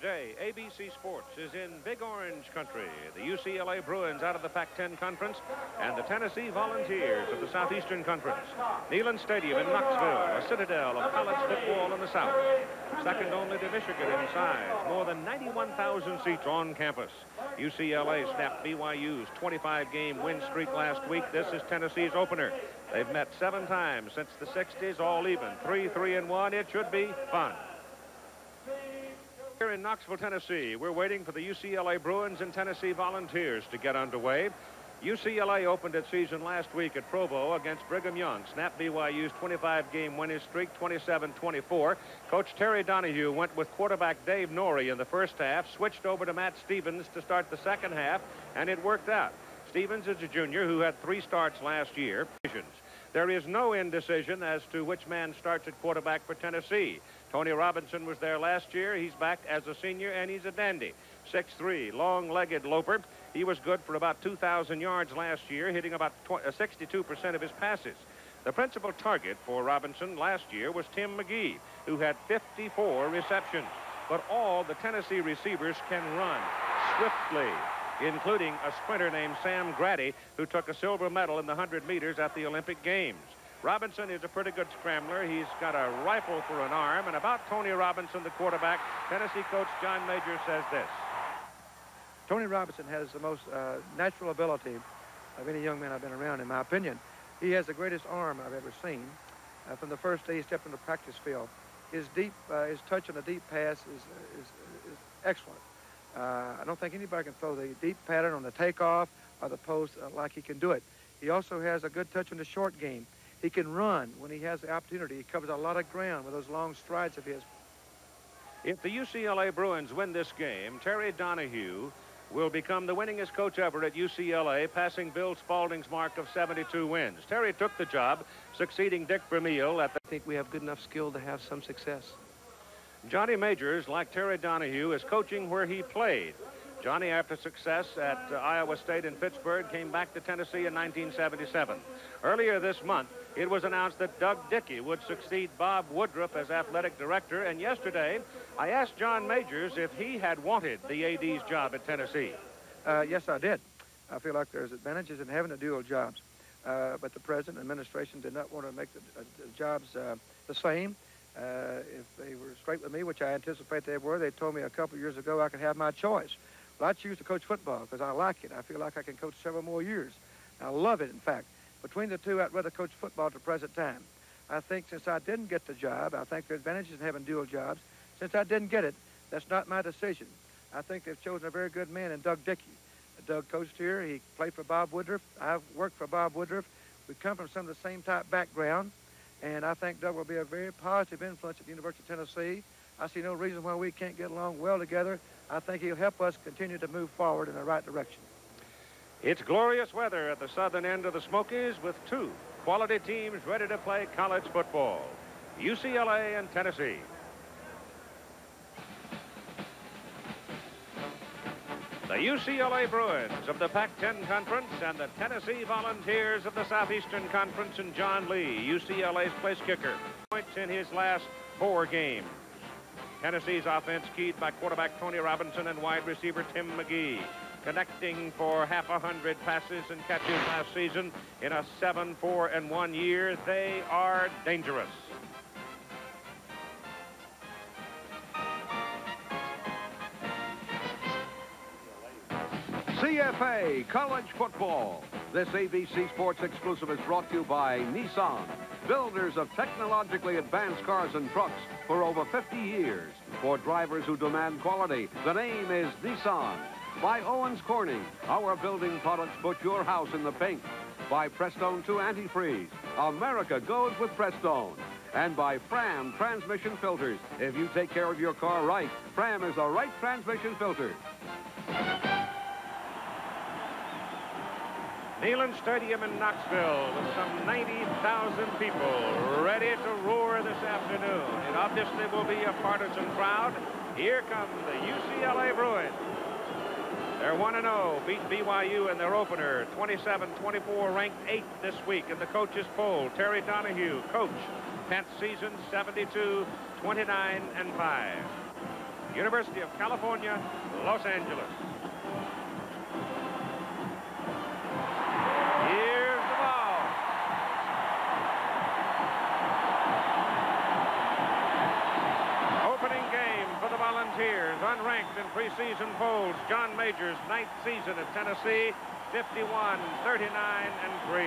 Today, ABC Sports is in Big Orange Country. The UCLA Bruins out of the Pac-10 Conference and the Tennessee Volunteers of the Southeastern Conference. Neyland Stadium in Knoxville, a citadel of college football in the South. Second only to Michigan in size. More than 91,000 seats on campus. UCLA snapped BYU's 25-game win streak last week. This is Tennessee's opener. They've met seven times since the 60s, all even. 3-3 and 1. It should be fun. Here in Knoxville, Tennessee, we're waiting for the UCLA Bruins and Tennessee Volunteers to get underway. UCLA opened its season last week at Provo against Brigham Young. Snapped BYU's 25-game winning streak, 27-24. Coach Terry Donahue went with quarterback Dave Norrie in the first half, switched over to Matt Stevens to start the second half, and it worked out. Stevens is a junior who had three starts last year. There is no indecision as to which man starts at quarterback for Tennessee. Tony Robinson was there last year. He's back as a senior, and he's a dandy. 6'3", long-legged loper. He was good for about 2,000 yards last year, hitting about 62% uh, of his passes. The principal target for Robinson last year was Tim McGee, who had 54 receptions. But all the Tennessee receivers can run swiftly, including a sprinter named Sam Graddy, who took a silver medal in the 100 meters at the Olympic Games. Robinson is a pretty good scrambler. He's got a rifle for an arm. And about Tony Robinson, the quarterback, Tennessee coach John Majors says this. Tony Robinson has the most uh, natural ability of any young man I've been around, in my opinion. He has the greatest arm I've ever seen. Uh, from the first day he stepped on the practice field, his deep, uh, his touch on the deep pass is, is, is excellent. Uh, I don't think anybody can throw the deep pattern on the takeoff or the post uh, like he can do it. He also has a good touch on the short game. He can run when he has the opportunity. He covers a lot of ground with those long strides of his. If the UCLA Bruins win this game, Terry Donahue will become the winningest coach ever at UCLA, passing Bill Spaulding's mark of 72 wins. Terry took the job, succeeding Dick Vermeil at the... I think we have good enough skill to have some success. Johnny Majors, like Terry Donahue, is coaching where he played. Johnny, after success at uh, Iowa State and Pittsburgh, came back to Tennessee in 1977. Earlier this month, it was announced that Doug Dickey would succeed Bob Woodruff as athletic director. And yesterday, I asked John Majors if he had wanted the AD's job at Tennessee. Uh, yes, I did. I feel like there's advantages in having the dual jobs. Uh, but the president and administration did not want to make the, uh, the jobs uh, the same. Uh, if they were straight with me, which I anticipate they were, they told me a couple years ago I could have my choice. Well, I choose to coach football because I like it. I feel like I can coach several more years. I love it, in fact. Between the two, I'd rather coach football at the present time. I think since I didn't get the job, I think there are advantages in having dual jobs. Since I didn't get it, that's not my decision. I think they've chosen a very good man in Doug Dickey. Doug coached here. He played for Bob Woodruff. I've worked for Bob Woodruff. We come from some of the same type background, and I think Doug will be a very positive influence at the University of Tennessee. I see no reason why we can't get along well together. I think he'll help us continue to move forward in the right direction. It's glorious weather at the southern end of the Smokies with two quality teams ready to play college football, UCLA and Tennessee. The UCLA Bruins of the Pac-10 Conference and the Tennessee Volunteers of the Southeastern Conference and John Lee, UCLA's place kicker, points in his last four games. Tennessee's offense keyed by quarterback Tony Robinson and wide receiver Tim McGee connecting for half a hundred passes and catches last season in a 7-4 and 1 year. They are dangerous. CFA College Football. This ABC Sports exclusive is brought to you by Nissan, builders of technologically advanced cars and trucks for over 50 years. For drivers who demand quality, the name is Nissan by Owens Corning. Our building products put your house in the pink. By Prestone 2 Antifreeze. America goes with Prestone. And by Fram Transmission Filters. If you take care of your car right, Fram is the right transmission filter. Neyland Stadium in Knoxville with some 90,000 people ready to roar this afternoon. It obviously will be a partisan crowd. Here come the UCLA Bruins. They're 1-0, beat BYU in their opener, 27-24, ranked 8th this week in the coaches poll. Terry Donahue, coach, 10th season, 72, 29, and 5. University of California, Los Angeles. Volunteers, unranked in preseason polls. John Majors, ninth season at Tennessee, 51, 39, and 3.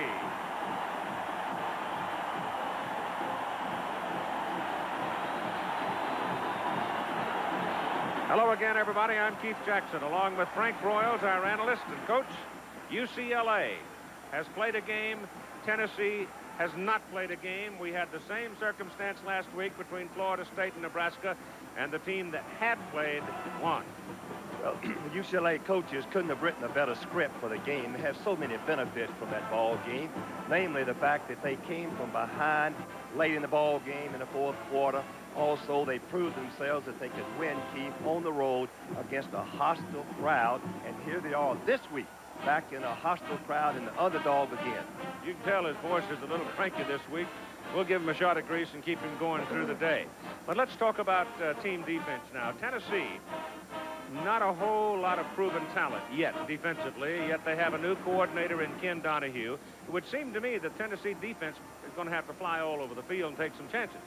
Hello again, everybody. I'm Keith Jackson, along with Frank Broyles, our analyst and coach. UCLA has played a game. Tennessee has not played a game. We had the same circumstance last week between Florida State and Nebraska, and the team that had played won. Well, UCLA coaches couldn't have written a better script for the game. They have so many benefits from that ball game, namely the fact that they came from behind late in the ball game in the fourth quarter also, they proved themselves that they could win, Keith, on the road against a hostile crowd. And here they are this week, back in a hostile crowd and the underdog again. You can tell his voice is a little cranky this week. We'll give him a shot of grease and keep him going through the day. But let's talk about uh, team defense now. Tennessee, not a whole lot of proven talent yet defensively, yet they have a new coordinator in Ken Donahue. It would seem to me that Tennessee defense is going to have to fly all over the field and take some chances.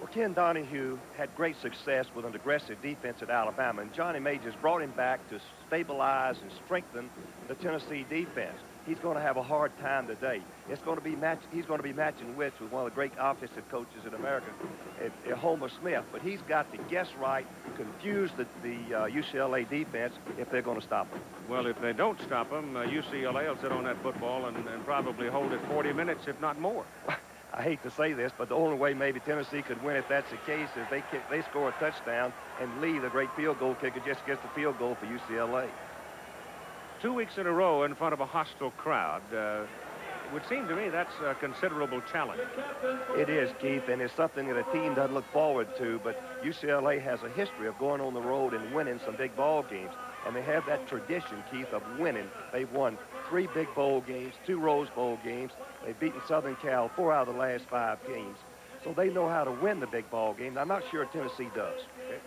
Well, Ken Donahue had great success with an aggressive defense at Alabama, and Johnny Majors brought him back to stabilize and strengthen the Tennessee defense. He's going to have a hard time today. It's going to be match. He's going to be matching wits with one of the great offensive coaches in America, Homer Smith. But he's got to guess right, confuse the, the uh, UCLA defense if they're going to stop him. Well, if they don't stop him, uh, UCLA will sit on that football and, and probably hold it 40 minutes, if not more. I hate to say this, but the only way maybe Tennessee could win if that's the case is they kick, they score a touchdown and Lee, the great field goal kicker, just gets the field goal for UCLA. Two weeks in a row in front of a hostile crowd. Uh, it would seem to me that's a considerable challenge. It is, Keith, and it's something that a team doesn't look forward to, but UCLA has a history of going on the road and winning some big ball games. And they have that tradition, Keith, of winning. They've won three big bowl games, two Rose Bowl games. They've beaten Southern Cal four out of the last five games. So they know how to win the big ball games. I'm not sure Tennessee does. Okay.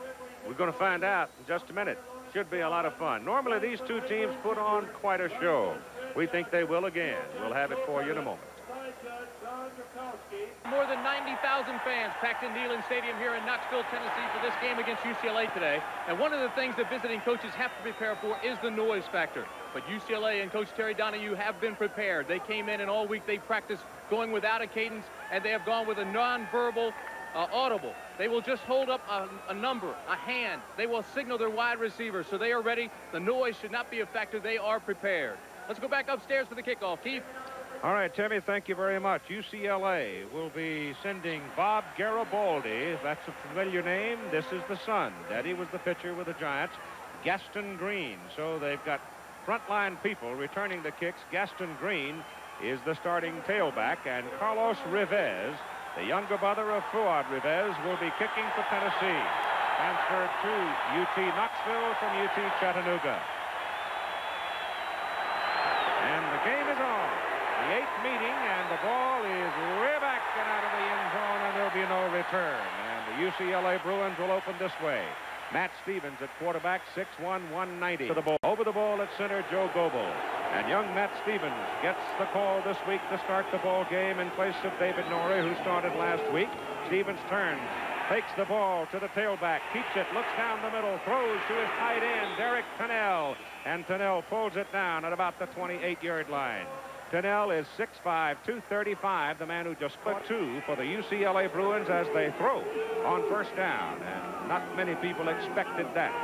We're going to find out in just a minute. Should be a lot of fun. Normally, these two teams put on quite a show. We think they will again. We'll have it for you in a moment. More than 90,000 fans packed in Neyland Stadium here in Knoxville, Tennessee for this game against UCLA today. And one of the things that visiting coaches have to prepare for is the noise factor. But UCLA and Coach Terry Donahue have been prepared. They came in and all week they practiced going without a cadence, and they have gone with a non-verbal uh, audible. They will just hold up a, a, number, a hand. They will signal their wide receivers, so they are ready. The noise should not be a factor. They are prepared. Let's go back upstairs for the kickoff. Keith? All right, Timmy, thank you very much. UCLA will be sending Bob Garibaldi. That's a familiar name. This is the son. Daddy was the pitcher with the Giants. Gaston Green. So they've got frontline people returning the kicks. Gaston Green is the starting tailback, and Carlos Reveiz, the younger brother of Fuad Reveiz, will be kicking for Tennessee. Transferred to UT Knoxville from UT Chattanooga. And the game is on. The eighth meeting, and the ball is way back and out of the end zone, and there'll be no return. And the UCLA Bruins will open this way. Matt Stevens at quarterback, 6'1", 190. To the ball. Over the ball at center, Joe Goebel. And young Matt Stevens gets the call this week to start the ball game in place of David Norrie, who started last week. Stevens turns, takes the ball to the tailback, keeps it, looks down the middle, throws to his tight end, Derek Tennell. And Tennell pulls it down at about the 28-yard line. Tennell is 6'5", 235, the man who just put two for the UCLA Bruins as they throw on first down. And not many people expected that.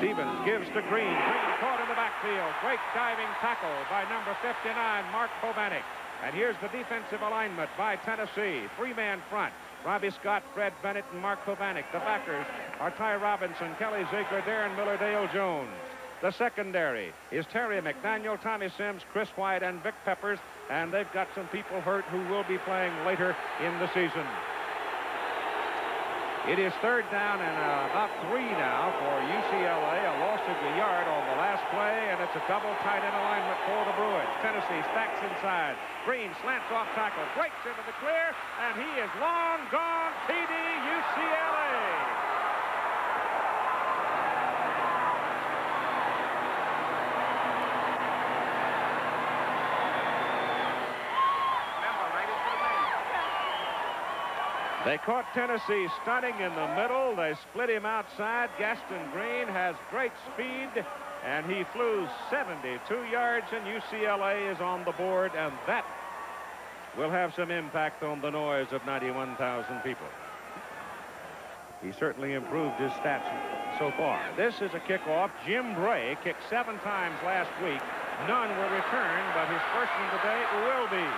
Stevens gives to Green. Green caught in the backfield. Great diving tackle by number 59, Mark Povanec. And here's the defensive alignment by Tennessee. Three-man front. Robbie Scott, Fred Bennett, and Mark Povanec. The backers are Ty Robinson, Kelly Ziegler, Darren Miller, Dale Jones. The secondary is Terry McDaniel, Tommy Sims, Chris White, and Vic Peppers, and they've got some people hurt who will be playing later in the season. It is third down and uh, about three now for UCLA. A loss of a yard on the last play, and it's a double tight end alignment for the Bruins. Tennessee stacks inside. Green slants off tackle, breaks into the clear, and he is long gone. TD UCLA. They caught Tennessee stunning in the middle. They split him outside. Gaston Green has great speed, and he flew 72 yards, and UCLA is on the board, and that will have some impact on the noise of 91,000 people. He certainly improved his stats so far. This is a kickoff. Jim Bray kicked seven times last week. None were returned, but his first one today will be.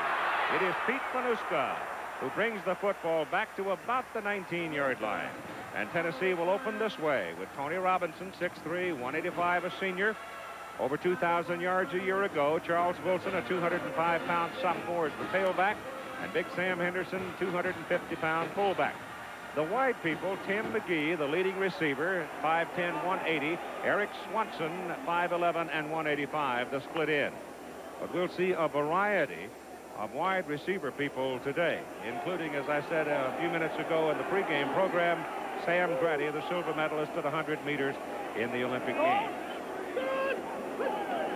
It is Pete Panuska who brings the football back to about the 19-yard line. And Tennessee will open this way with Tony Robinson, 6'3", 185, a senior. Over 2,000 yards a year ago. Charles Wilson, a 205-pound sophomore, is the tailback. And Big Sam Henderson, 250-pound fullback. The wide people, Tim McGee, the leading receiver, 5'10", 180. Eric Swanson, 5'11", and 185, the split in. But we'll see a variety of wide receiver people today, including, as I said a few minutes ago in the pregame program, Sam Graddy, the silver medalist at 100 meters in the Olympic oh, Games.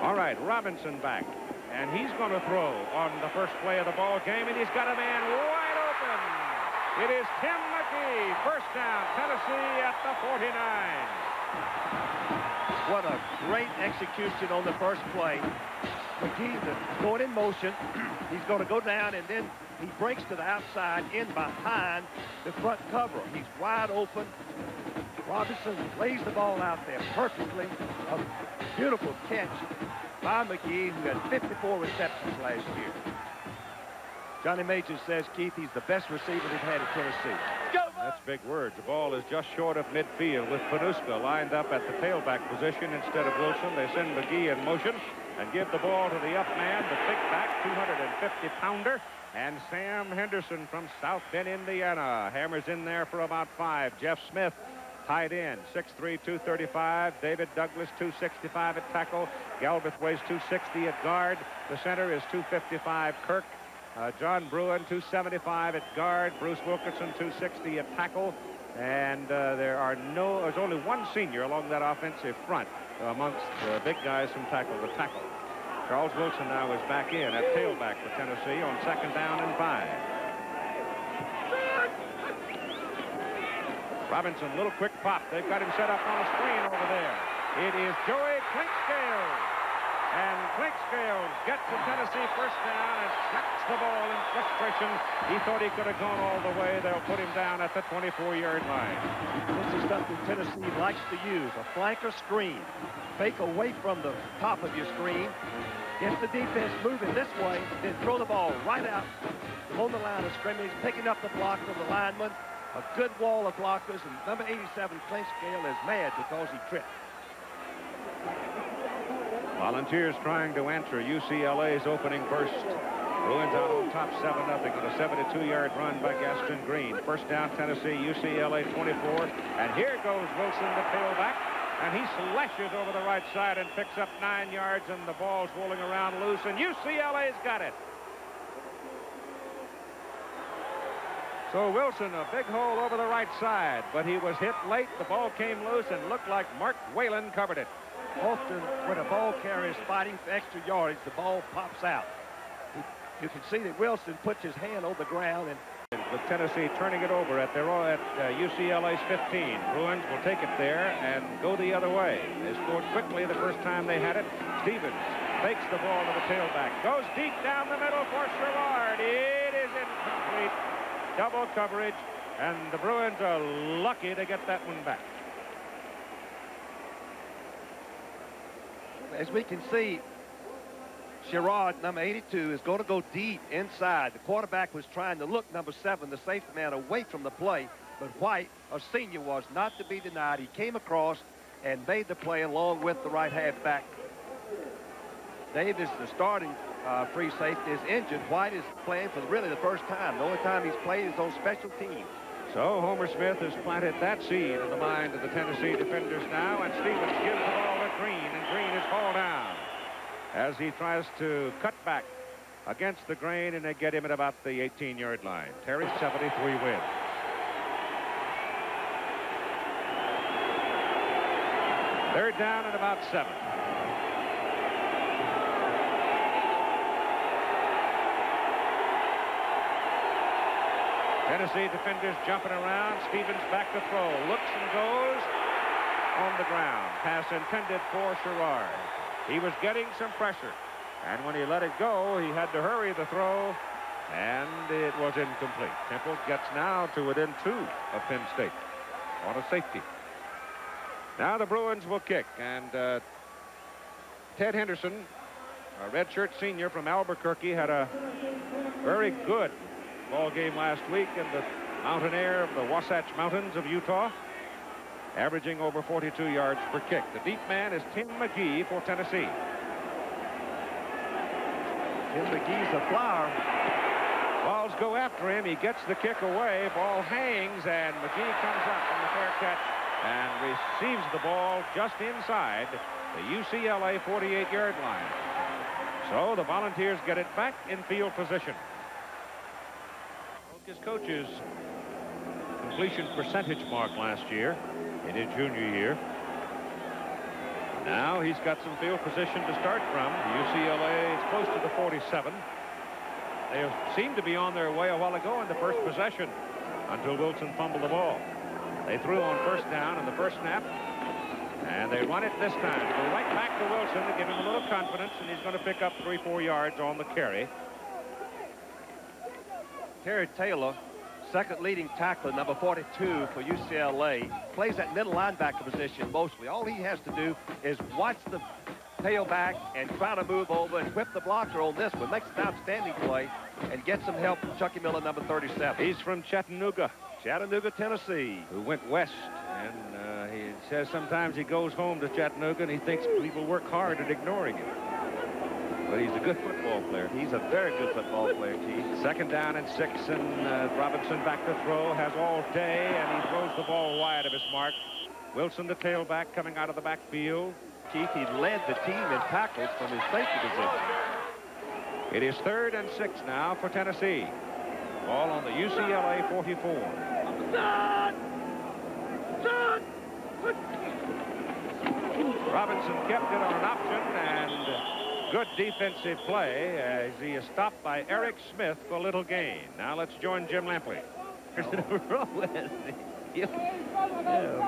All right, Robinson back, and he's going to throw on the first play of the ball game, and he's got a man wide open. It is Tim McGee, first down, Tennessee at the 49. What a great execution on the first play. McGee going in motion. He's going to go down, and then he breaks to the outside in behind the front cover. He's wide open. Robinson lays the ball out there perfectly. A beautiful catch by McGee, who had 54 receptions last year. Johnny Majors says, Keith, he's the best receiver they've had at Tennessee. Go, That's big words. The ball is just short of midfield with Panuska lined up at the tailback position instead of Wilson. They send McGee in motion and give the ball to the up man, the big back, 250-pounder. And Sam Henderson from South Bend, Indiana, hammers in there for about five. Jeff Smith, tied in, 6'3", 235. David Douglas, 265 at tackle. Galbraith weighs 260 at guard. The center is 255. Kirk uh, John Bruhin, 275 at guard. Bruce Wilkinson, 260 at tackle. And uh, there are no, there's only one senior along that offensive front amongst the big guys from tackle to tackle. Charles Wilson now is back in at tailback for Tennessee on second down and five. Robinson, little quick pop. They've got him set up on a screen over there. It is Joey Clinkscales and Clinkscales gets the Tennessee first down and sacks the ball in frustration. He thought he could have gone all the way. They'll put him down at the 24-yard line. This is something Tennessee likes to use, a flanker screen. Fake away from the top of your screen. Get the defense moving this way, then throw the ball right out on the line of scrimmage, picking up the block from the lineman. A good wall of blockers, and number 87, Clint Scale, is mad because he tripped. Volunteers trying to answer UCLA's opening burst. Bruins out on top 7 nothing on a 72-yard run by Gaston Green. First down, Tennessee, UCLA 24. And here goes Wilson, the tailback. And he slashes over the right side and picks up nine yards, and the ball's rolling around loose, and UCLA's got it. So Wilson, a big hole over the right side, but he was hit late. The ball came loose and looked like Mark Whalen covered it. Often, when a ball carrier is fighting for extra yardage, the ball pops out. You can see that Wilson puts his hand on the ground and with Tennessee turning it over at their at uh, UCLA's 15. Bruins will take it there and go the other way. They scored quickly the first time they had it. Stevens fakes the ball to the tailback. Goes deep down the middle for Sherrard. It is incomplete. Double coverage, and the Bruins are lucky to get that one back. as we can see, Sherrard, number 82, is going to go deep inside. The quarterback was trying to look, number seven, the safety man, away from the play. But White, a senior, was not to be denied. He came across and made the play along with the right halfback. Davis, the starting uh, free safety, is injured. White is playing for really the first time. The only time he's played is on special teams. So Homer Smith has planted that seed in the mind of the Tennessee defenders now, and Stevens gives the ball to Green, and Green is hauled down. As he tries to cut back against the grain, and they get him at about the 18-yard line. Terry 73 wins. Third down and about seven. Tennessee defenders jumping around. Stevens back to throw. Looks and goes on the ground. Pass intended for Sherrard. He was getting some pressure. And when he let it go, he had to hurry the throw. And it was incomplete. Temple gets now to within two of Penn State on a safety. Now the Bruins will kick. And uh, Ted Henderson, a redshirt senior from Albuquerque, had a very good ball game last week in the mountain air of the Wasatch Mountains of Utah, averaging over 42 yards per kick. The deep man is Tim McGee for Tennessee. Tim McGee's a flower. Balls go after him. He gets the kick away. Ball hangs, and McGee comes up on the fair catch and receives the ball just inside the UCLA 48-yard line. So the Volunteers get it back in field position his coach's completion percentage mark last year in his junior year. Now he's got some field position to start from. UCLA is close to the 47. They seemed to be on their way a while ago in the first possession until Wilson fumbled the ball. They threw on first down in the first snap, and they run it this time. Go right back to Wilson to give him a little confidence, and he's going to pick up three, four yards on the carry. Terry Taylor, second leading tackler, number 42 for UCLA, plays that middle linebacker position mostly. All he has to do is watch the tailback and try to move over and whip the blocker on this one. Makes an outstanding play and get some help from Chucky Miller, number 37. He's from Chattanooga. Chattanooga, Tennessee. Who went west. And uh, he says sometimes he goes home to Chattanooga and he thinks people work hard at ignoring him. But he's a good football player. He's a very good football player, Keith. Second down and six, and uh, Robinson back to throw, has all day, and he throws the ball wide of his mark. Wilson, the tailback, coming out of the backfield. Keith, he led the team in tackles from his safety position. It is third and six now for Tennessee. Ball on the UCLA 44. Robinson kept it on an option, and Good defensive play as he is stopped by Eric Smith for a little gain. Now let's join Jim Lampley. There's no wrong with it. Yeah,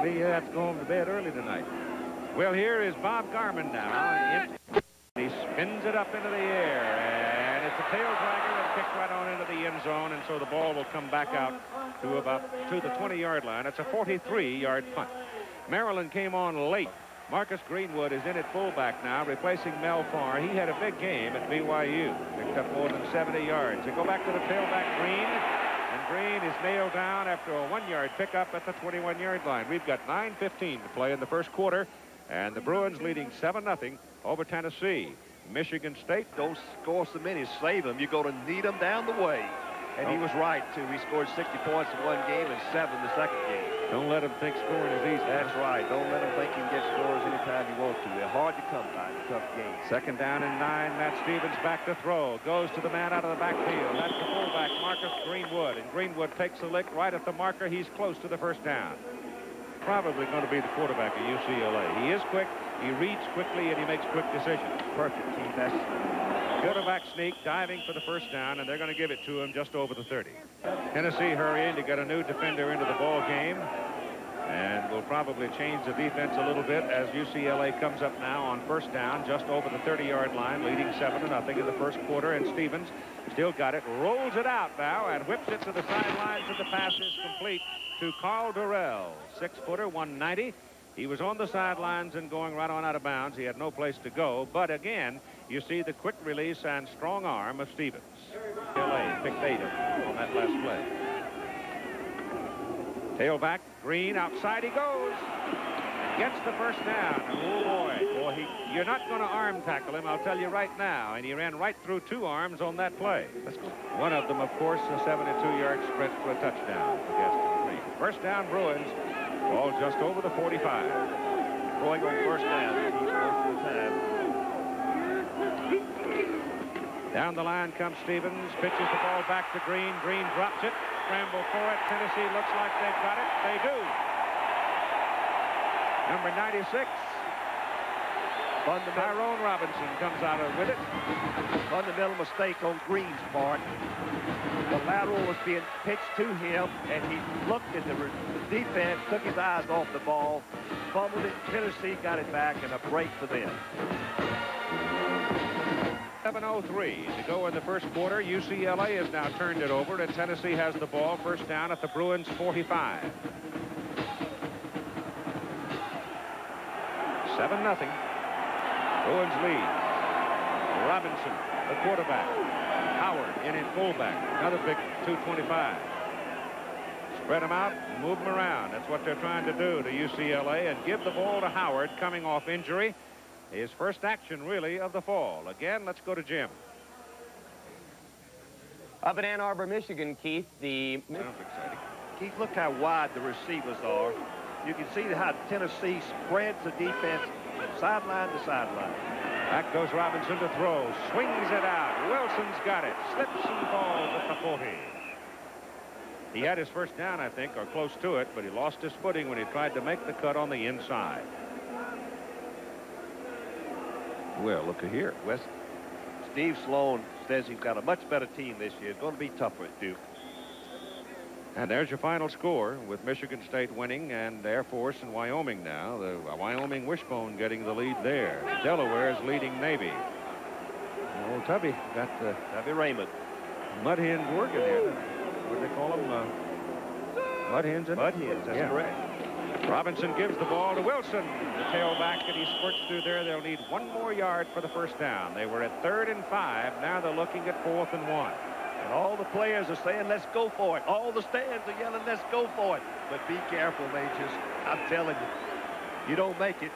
me have to go home to bed early tonight. Well, here is Bob Garman now. He spins it up into the air, and it's a tail dragger that kicks right on into the end zone, and so the ball will come back out to about to the 20-yard line. It's a 43-yard punt. Maryland came on late Marcus Greenwood is in at fullback now, replacing Mel Farr. He had a big game at BYU. Picked up more than 70 yards. They go back to the tailback, Green. And Green is nailed down after a one-yard pickup at the 21-yard line. We've got 9.15 to play in the first quarter. And the Bruins leading 7-0 over Tennessee. Michigan State. Don't score so many, save them. You're going to need them down the way. And he was right, too. He scored 60 points in one game and seven the second game. Don't let him think scoring is easy. That's right. Don't let him think you can get scores anytime you want to. They're hard to come by in a tough game. Second down and nine. Matt Stevens back to throw. Goes to the man out of the backfield. That's the fullback, Marcus Greenwood. And Greenwood takes a lick right at the marker. He's close to the first down. Probably going to be the quarterback at UCLA. He is quick. He reads quickly, and he makes quick decisions. Perfect. That's Quarterback sneak, diving for the first down, and they're going to give it to him just over the 30. Tennessee hurrying to get a new defender into the ball game. And will probably change the defense a little bit as UCLA comes up now on first down just over the 30-yard line, leading 7 to nothing in the first quarter. And Stevens still got it, rolls it out now, and whips it to the sidelines, and the pass is complete to Carl Dorrell, six-footer, 190. He was on the sidelines and going right on out of bounds. He had no place to go. But again, you see the quick release and strong arm of Stevens. LA picked eight on that last play. Tailback, Green, outside he goes. Gets the first down. Oh, boy. Boy, he, you're not going to arm tackle him, I'll tell you right now. And he ran right through two arms on that play. One of them, of course, a 72-yard sprint for a touchdown. First down, Bruins. Ball just over the 45. Going on first down. He's most of the. Down the line comes Stevens, pitches the ball back to Green. Green drops it, scramble for it. Tennessee looks like they've got it. They do. Number 96, Fundamental, Tyrone Robinson comes out of with it. fundamental mistake on Green's part. The lateral was being pitched to him, and he looked at the, defense, took his eyes off the ball, fumbled it. Tennessee got it back, and a break for them. 7.03 to go in the first quarter. UCLA has now turned it over, and Tennessee has the ball first down at the Bruins 45. 7 nothing. Bruins lead. Robinson, the quarterback. Howard in in fullback. Another big 225. Spread them out, move them around. That's what they're trying to do to UCLA and give the ball to Howard coming off injury. His first action, really, of the fall. Again, let's go to Jim. Up in Ann Arbor, Michigan, Keith, the Sounds exciting. Keith, look how wide the receivers are. You can see how Tennessee spreads the defense from sideline to sideline. Back goes Robinson to throw. Swings it out. Wilson's got it. Slips and falls at the 40. He had his first down, I think, or close to it, but he lost his footing when he tried to make the cut on the inside. Well, look here. West, Steve Sloan says he's got a much better team this year. It's going to be tougher at Duke. And there's your final score with Michigan State winning and Air Force and Wyoming now. The Wyoming Wishbone getting the lead there. Delaware is leading Navy. Old Tubby got the Tubby Raymond. mud hens working here. What do they call them? Uh, mud hens? isn't? Mud hens, that's Yeah. correct. Robinson gives the ball to Wilson. The tailback, and he squirts through there. They'll need one more yard for the first down. They were at third and five. Now they're looking at fourth and one. And all the players are saying, let's go for it. All the stands are yelling, let's go for it. But be careful, Majors. I'm telling you, you don't make it,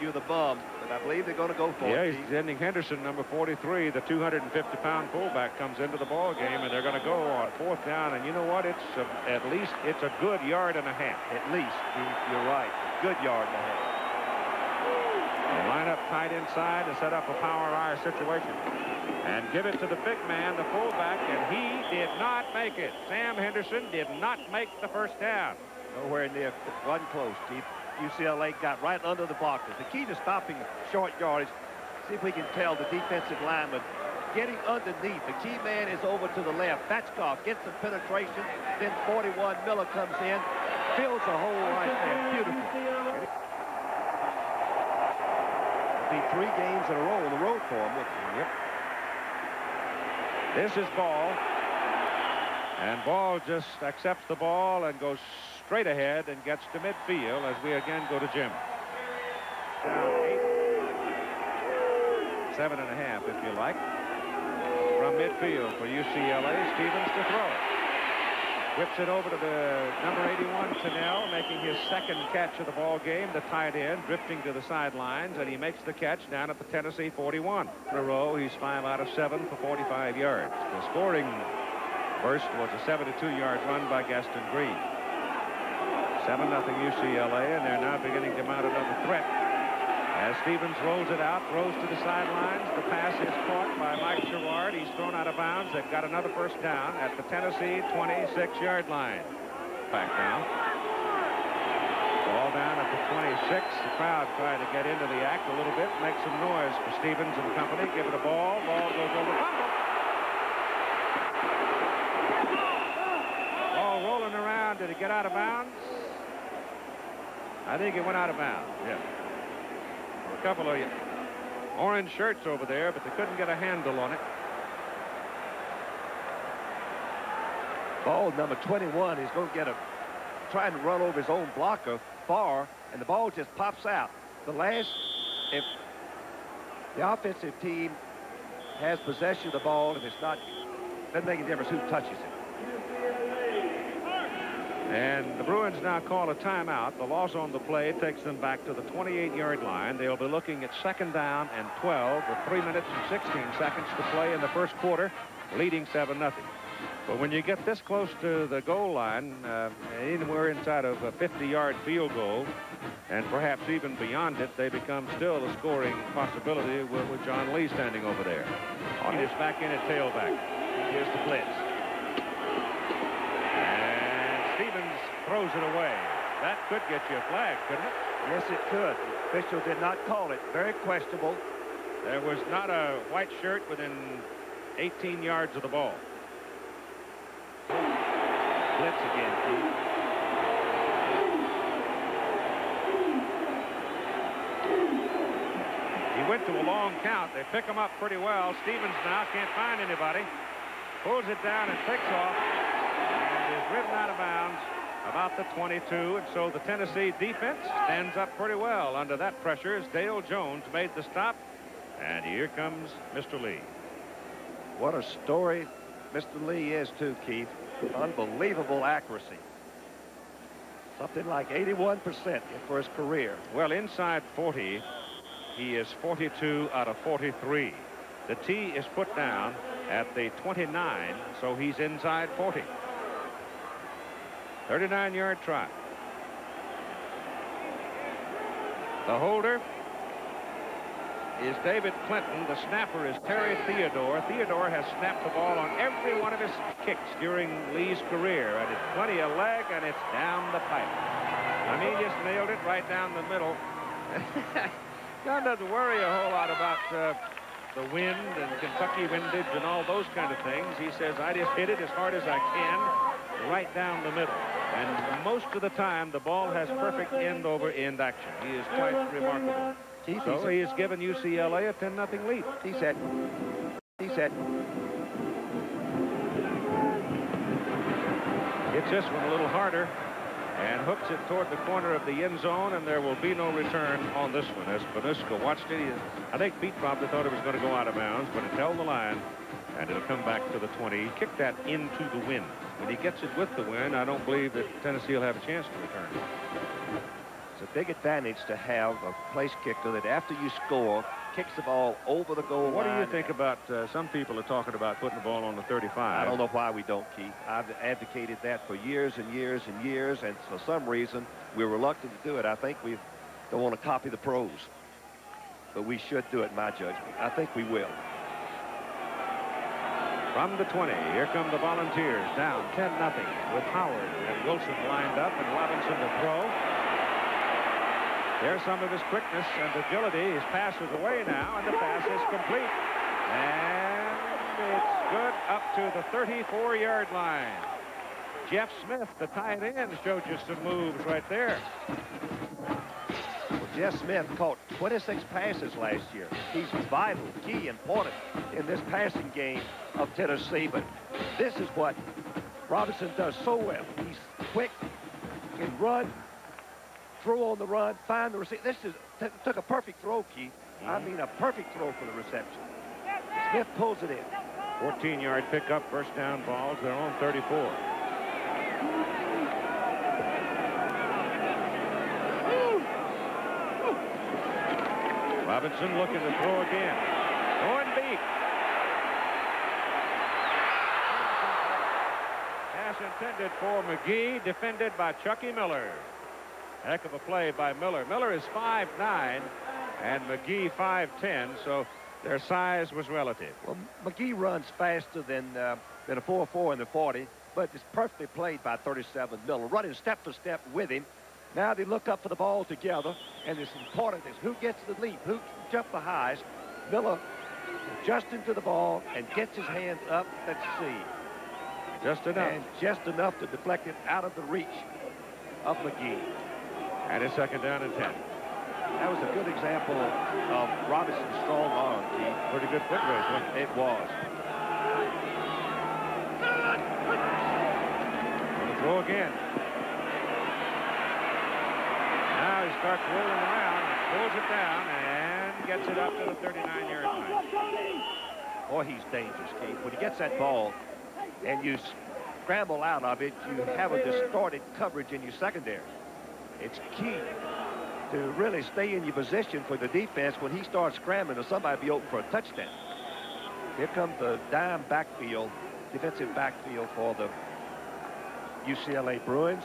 you're the bum. But I believe they're going to go for Yeah, it. Yeah, he's Keith. sending Henderson, number 43, the 250-pound fullback, comes into the ball game, and they're going to go on fourth down. And you know what? It's a, at least it's a good yard and a half. At least, you're right. Good yard and a half. They line up tight inside to set up a power eye situation. And give it to the big man, the fullback, and he did not make it. Sam Henderson did not make the first down. Nowhere near, wasn't close, Keith. UCLA got right under the blockers. The key to stopping short yardage, see if we can tell the defensive lineman getting underneath. The key man is over to the left. Batchkoff gets some penetration. Then 41 Miller comes in, fills the hole right there. Beautiful. It'll be three games in a row on the road for him. Yep. This is Ball. And Ball just accepts the ball and goes straight ahead and gets to midfield as we again go to Jim. Down eight. Seven and a half, if you like. From midfield for UCLA, Stevens to throw. Whips it over to the number 81, Tennell, making his second catch of the ball game, the tight end, drifting to the sidelines, and he makes the catch down at the Tennessee 41. In a row, he's five out of seven for 45 yards. The scoring burst was a 72-yard run by Gaston Green. 7-0 UCLA, and they're now beginning to mount another threat. As Stevens rolls it out, throws to the sidelines. The pass is caught by Mike Sherrard. He's thrown out of bounds. They've got another first down at the Tennessee 26-yard line. Back down. Ball down at the 26. The crowd trying to get into the act a little bit, make some noise for Stevens and company. Give it a ball. Ball goes over. Ball rolling around. Did it get out of bounds? I think it went out of bounds. Yeah. A couple of orange shirts over there, but they couldn't get a handle on it. Ball number 21. He's going to get a trying to run over his own blocker far, and the ball just pops out. The last, if the offensive team has possession of the ball, if it's not, doesn't make a difference who touches it. And the Bruins now call a timeout. The loss on the play takes them back to the 28-yard line. They'll be looking at second down and 12 with 3 minutes and 16 seconds to play in the first quarter, leading 7-0. But when you get this close to the goal line, uh, anywhere inside of a 50-yard field goal, And perhaps even beyond it, they become still a scoring possibility with, with John Lee standing over there. On his back in at tailback. Here's the blitz. Throws it away. That could get you a flag, couldn't it? Yes, it could. The official did not call it. Very questionable. There was not a white shirt within 18 yards of the ball. Blitz again, Keith. He went to a long count. They pick him up pretty well. Stevens now can't find anybody. Pulls it down and picks off. And is ridden out of bounds about the 22. And so the Tennessee defense stands up pretty well under that pressure as Dale Jones made the stop. And here comes Mr. Lee. What a story Mr. Lee is, too, Keith. Unbelievable accuracy. Something like 81% for his career. Well, inside 40, he is 42 out of 43. The tee is put down at the 29, so he's inside 40. 39-yard try. The holder is David Clinton. The snapper is Terry Theodore. Theodore has snapped the ball on every one of his kicks during Lee's career, and it's plenty of leg, and it's down the pipe. I mean, just nailed it right down the middle. John doesn't worry a whole lot about uh, the wind and Kentucky windage and all those kind of things. He says, I just hit it as hard as I can right down the middle. And most of the time, the ball has perfect end-over-end action. He is quite remarkable. Keith, So he has given UCLA a 10-0 lead. he said, he said, Hits this one a little harder and hooks it toward the corner of the end zone, and there will be no return on this one. As Panuska watched it, he, I think Pete probably thought it was going to go out of bounds, but it held the line, and it'll come back to the 20. He kicked that into the wind. When he gets it with the wind, I don't believe that Tennessee will have a chance to return. it's a big advantage to have a place kicker that after you score, kicks the ball over the goal What do you think about, uh, some people are talking about putting the ball on the 35. I don't know why we don't, Keith. I've advocated that for years and years and years, and for some reason, we're reluctant to do it. I think we don't want to copy the pros, but we should do it, in my judgment. I think we will. From the 20, here come the Volunteers, down 10-0 with Howard and Wilson lined up and Robinson to throw. There's some of his quickness and agility. His pass is away now, and the pass is complete. And it's good up to the 34-yard line. Jeff Smith, the tight end, showed you some moves right there. Jeff Smith caught 26 passes last year. He's vital, key, important in this passing game of Tennessee. But this is what Robinson does so well. He's quick, can run, throw on the run, find the receiver. This is took a perfect throw, Keith. I mean, a perfect throw for the reception. Smith pulls it in. 14-yard pickup, first down balls. They're on 34. Robinson looking to throw again. Going deep. Pass intended for McGee, defended by Chucky Miller. Heck of a play by Miller. Miller is 5'9", and McGee 5'10", so their size was relative. Well, McGee runs faster than uh, than a 4-4 in the 40, but it's perfectly played by 37 Miller, running step for step with him. Now they look up for the ball together, and it's important is who gets the leap, who can jump the highest. Miller adjusting to the ball and gets his hands up. Let's see, Just enough. and just enough to deflect it out of the reach of McGee. And it's second down and 10. That was a good example of Robinson's strong arm, Keith. Pretty good foot race, wasn't it? It was. The throw again. Now he starts rolling around, pulls it down, and gets it up to the 39-yard line. Boy, he's dangerous, Keith. When he gets that ball and you scramble out of it, you have a distorted coverage in your secondary. It's key to really stay in your position for the defense when he starts scrambling or somebody be open for a touchdown. Here comes the dime backfield, defensive backfield for the UCLA Bruins.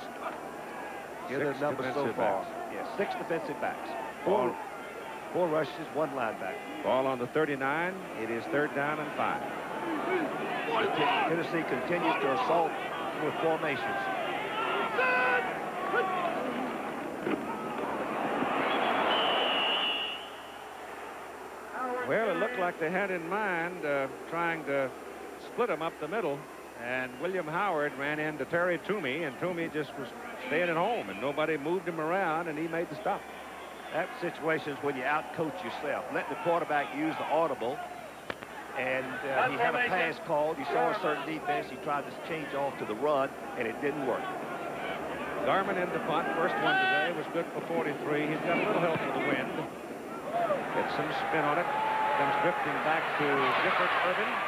Six the numbers so far. backs. Yes. six defensive backs. Four, four rushes, one linebacker. Ball on the 39. It is third down and five. Tennessee continues to assault with formations. Well, it looked like they had in mind uh, trying to split them up the middle. And William Howard ran into Terry Toomey, and Toomey just was staying at home, and nobody moved him around, and he made the stop. That situation is when you outcoach yourself. Let the quarterback use the audible. And uh, he had a pass called. He saw a certain defense. He tried to change off to the run, and it didn't work. Garman in the punt. First one today was good for 43. He's got a little help with the wind. Gets some spin on it. Comes drifting back to Gifford Irvin.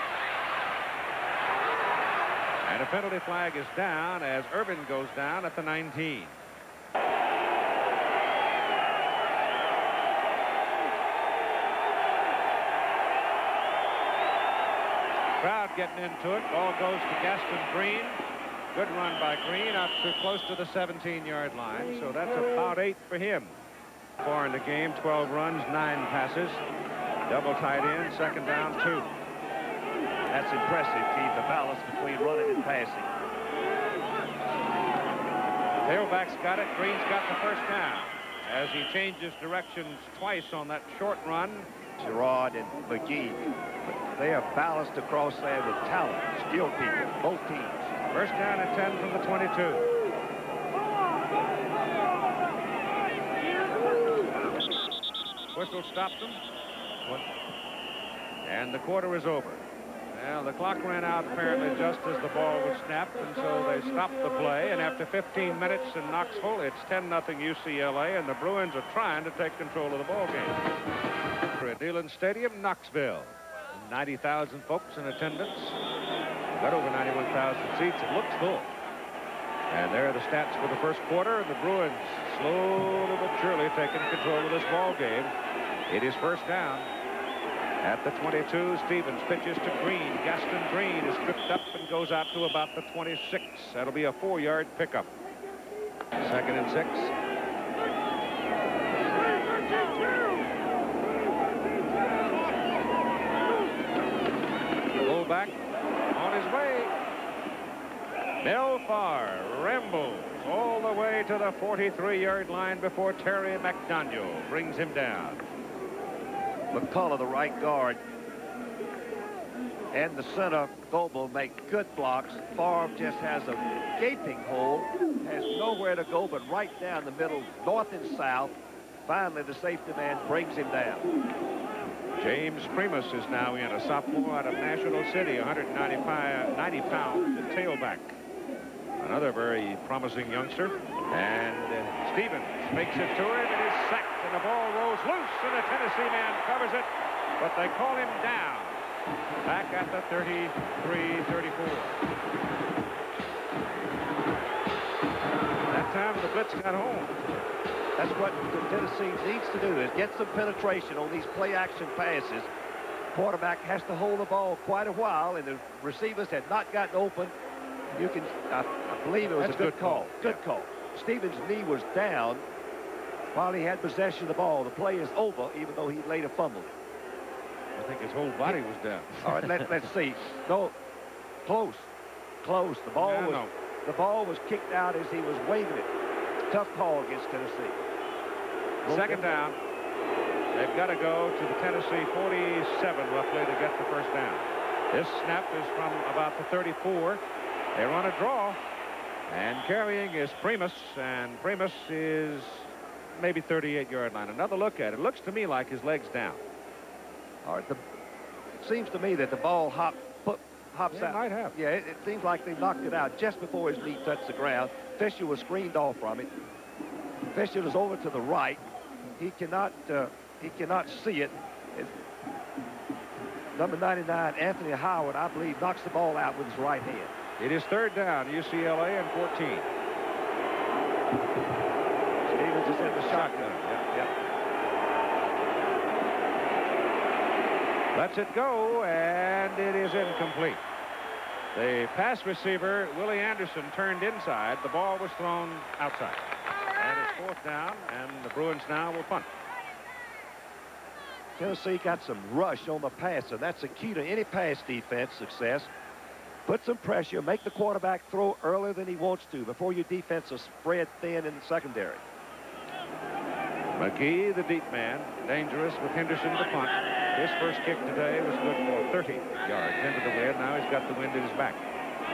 And a penalty flag is down as Irvin goes down at the 19. Crowd getting into it. Ball goes to Gaston Green. Good run by Green up to close to the 17-yard line. So that's about eight for him. Four in the game, 12 runs, nine passes. Double tight end, second down, two. That's impressive, Keith, the balance between running and passing. Tailback's got it. Green's got the first down as he changes directions twice on that short run. Sherrard and McGee, they are balanced across there with talent, skilled people, both teams. First down and 10 from the 22. Whistle stops them. And the quarter is over. Well, the clock ran out apparently just as the ball was snapped, and so they stopped the play. And after 15 minutes in Knoxville, it's 10-0 UCLA, and the Bruins are trying to take control of the ball game. At Neyland Stadium, Knoxville. 90,000 folks in attendance. Got over 91,000 seats. It looks full. And there are the stats for the first quarter, the Bruins slowly but surely taking control of this ball game. It is first down. At the 22, Stevens pitches to Green. Gaston Green is tripped up and goes out to about the 26. That'll be a four-yard pickup. Second and six. Fullback on his way. Mel Farr rambles all the way to the 43-yard line before Terry McDaniel brings him down. McCullough, the right guard, and the center, Goble, make good blocks. Farr just has a gaping hole, has nowhere to go but right down the middle, north and south. Finally, the safety man brings him down. James Primus is now in, a sophomore out of National City, 195, 90 pounds, a tailback. Another very promising youngster. And uh, Stevens makes it to him, and he's sacked, and the ball rolls loose, and the Tennessee man covers it, but they call him down. Back at the 33-34. That time the blitz got home. That's what Tennessee needs to do is get some penetration on these play-action passes. Quarterback has to hold the ball quite a while, and the receivers had not gotten open. You can, I, I believe it was That's a good, good call. call. Good Yeah. call. Stevens' knee was down while he had possession of the ball. The play is over, even though he later fumbled. I think his whole body was down. All right, let, let's see. No, close, close. The ball was no. the ball was kicked out as he was waving it. Tough call against Tennessee. Second down. They've got to go to the Tennessee 47 roughly to get the first down. This snap is from about the 34. They run a draw. And carrying is Primus. And Primus is maybe 38-yard line. Another look at it. Looks to me like his leg's down. All right, the, it seems to me that the ball hop, put, hops Yeah, it might have. Yeah, it, it seems like they knocked it out just before his knee touched the ground. Fisher was screened off from it. Fisher is over to the right. He cannot, uh, he cannot see it. It- Number 99, Anthony Howard, I believe, knocks the ball out with his right hand. It is third down, UCLA and 14. Is in the shotgun. Yep. Yep. Lets it go, and it is incomplete. The pass receiver, Willie Anderson, turned inside. The ball was thrown outside. And it's fourth down, and the Bruins now will punt. Tennessee got some rush on the pass, and that's the key to any pass defense success. Put some pressure, make the quarterback throw earlier than he wants to before your defense is spread thin in the secondary. McGee, the deep man, dangerous with Henderson to punt. His first kick today was good for 30 yards into the wind. Now he's got the wind in his back.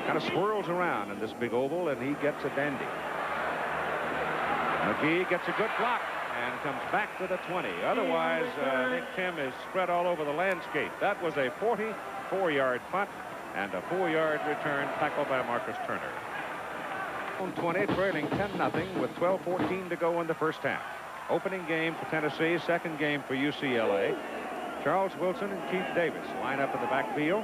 Kind of swirls around in this big oval, and he gets a dandy. McGee gets a good block and comes back to the 20. Otherwise, uh, Nick Tim is spread all over the landscape. That was a 44-yard punt and a four-yard return tackled by Marcus Turner. On 20, trailing 10-0 with 12-14 to go in the first half. Opening game for Tennessee, second game for UCLA. Charles Wilson and Keith Davis line up in the backfield.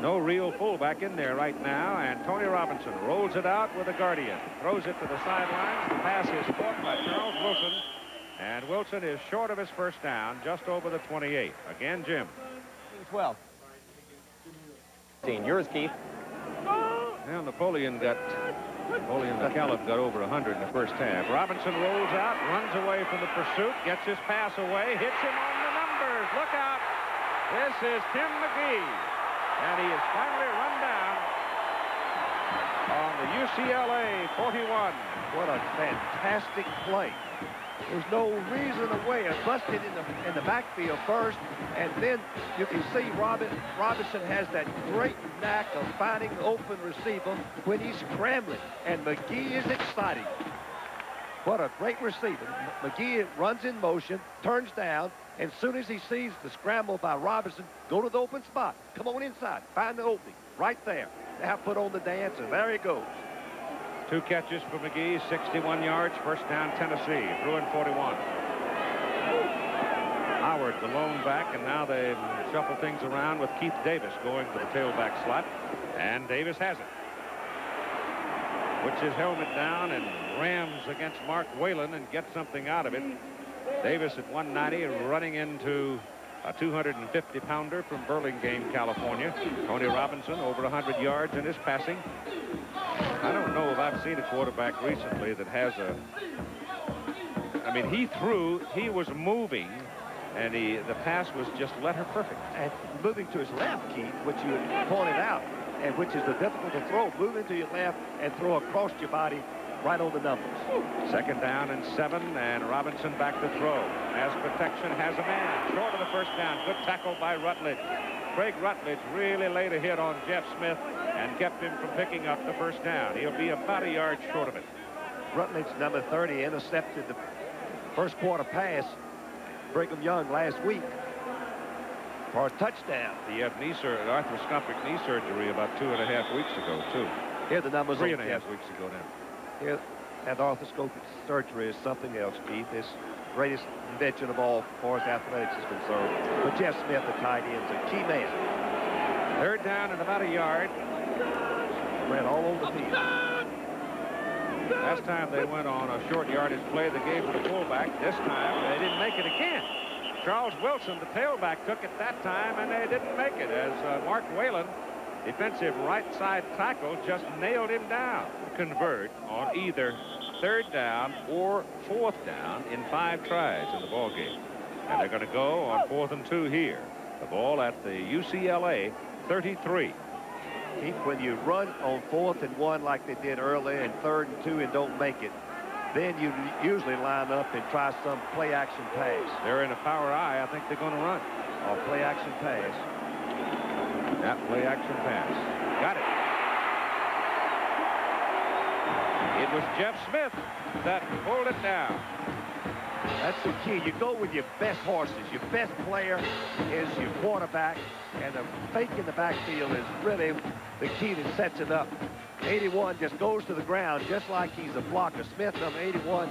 No real fullback in there right now, and Tony Robinson rolls it out with a guardian. Throws it to the sidelines. The pass is caught by Charles Wilson, and Wilson is short of his first down, just over the 28. Again, Jim. 12. Yours, Keith. Well, Napoleon got Napoleon McCallum got over 100 in the first half. Robinson rolls out, runs away from the pursuit, gets his pass away, hits him on the numbers. Look out. This is Tim McGee. And he is finally run down on the UCLA 41. What a fantastic play. There's no reason away. It busted in the in the backfield first, and then you can see Robin, Robinson has that great knack of finding open receiver when he's scrambling, and McGee is exciting. What a great receiver. McGee runs in motion, turns down, and as soon as he sees the scramble by Robinson, go to the open spot. Come on inside. Find the opening. Right there. Now put on the dance, and there he goes. Two catches for McGee, 61 yards, first down Tennessee, Bruin 41. Howard, the lone back, and now they shuffle things around with Keith Davis going to the tailback slot, and Davis has it. Puts his helmet down and rams against Mark Whalen and gets something out of it. Davis at 190 running into a 250-pounder from Burlingame, California. Tony Robinson over 100 yards in his passing. I don't know if I've seen a quarterback recently that has a... I mean, he threw, he was moving, and he the pass was just letter perfect. And moving to his left, Keith, which you pointed out, and which is the difficult to throw. Moving to your left and throw across your body right on the numbers. Second down and seven, and Robinson back to throw. As protection has a man. Short of the first down. Good tackle by Rutledge. Craig Rutledge really laid a hit on Jeff Smith and kept him from picking up the first down. He'll be about a yard short of it. Rutledge, number 30, intercepted the first quarter pass. Brigham Young last week for a touchdown. He had knee surgery, arthroscopic knee surgery about two and a half weeks ago, too. Here the numbers Three and a half weeks ago now. Here, that arthroscopic surgery is something else, Keith. This greatest invention of all, as far as athletics is concerned. But Jeff Smith, the tight end, is a key man. Third down and about a yard. Ran all over the field. Last time they went on a short yardage play, they gave to the fullback. This time, they didn't make it again. Charles Wilson, the tailback, took it that time, and they didn't make it as uh, Mark Whalen, defensive right side tackle, just nailed him down. Convert on either third down or fourth down in five tries in the ball game. And they're going to go on fourth and two here. The ball at the UCLA 33. Keith, when you run on fourth and one like they did early and third and two and don't make it, then you usually line up and try some play action pass. They're in a power eye. I think they're going to run. Or play action pass. That play action pass. Got it. It was Jeff Smith that pulled it down. That's the key. You go with your best horses. Your best player is your quarterback, and the fake in the backfield is really the key that sets it up. 81 just goes to the ground just like he's a blocker. Smith, number 81,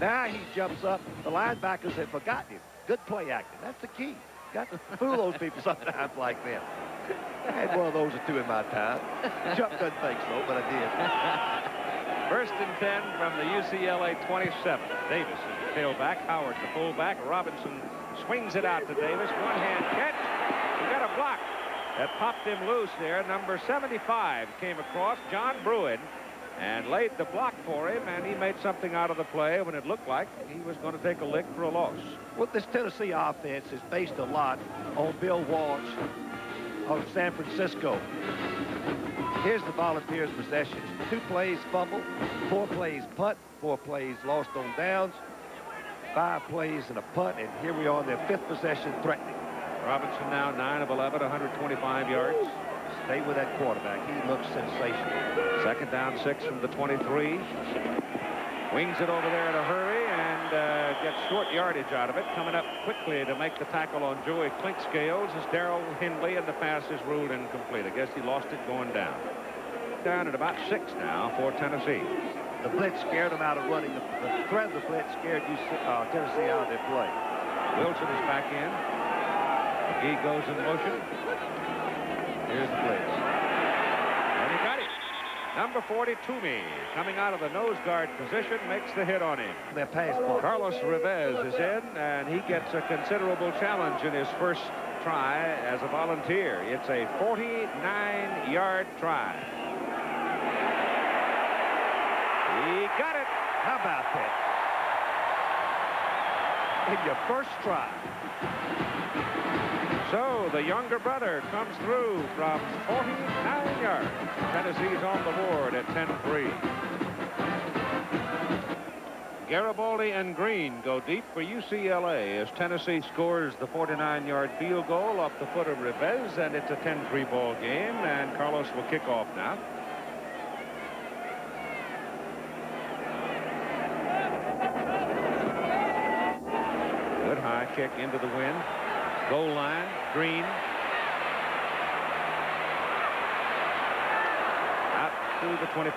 now he jumps up. The linebackers have forgotten him. Good play acting. That's the key. Got to fool those people sometimes like them. I had one of those or two in my time. Chuck doesn't think so, but I did. First and 10 from the UCLA 27. Davis is the tailback. Howard the fullback. Robinson swings it out to Davis. One-hand catch. He got a block that popped him loose there. Number 75 came across. John Bruhin and laid the block for him, and he made something out of the play when it looked like he was going to take a lick for a loss. Well, this Tennessee offense is based a lot on Bill Walsh of San Francisco. Here's the Volunteers' possessions. Two plays fumble, four plays punt, four plays lost on downs, five plays and a punt, and here we are on their fifth possession threatening. Robinson now 9 of 11, 125 yards. Stay with that quarterback. He looks sensational. Second down, six from the 23. Wings it over there in a hurry and uh, gets short yardage out of it. Coming up quickly to make the tackle on Joey Clink Scales is Darrell Henley, and the pass is ruled incomplete. I guess he lost it going down. Down at about six now for Tennessee. The blitz scared them out of running. The, the threat of the blitz scared you, uh, Tennessee out of their play. Wilson is back in. McGee goes in motion. Here's the blitz. And he got it. Number 40, Toomey, coming out of the nose guard position, makes the hit on him. Their pass block. Carlos Reveiz is in, and he gets a considerable challenge in his first try as a volunteer. It's a 49-yard try. He got it. How about that? In your first try. The younger brother comes through from 49 yards. Tennessee's on the board at 10-3. Garibaldi and Green go deep for UCLA as Tennessee scores the 49-yard field goal off the foot of Reveiz, and it's a 10-3 ball game, and Carlos will kick off now. Good high kick into the wind. Goal line, Green. Out to the 25.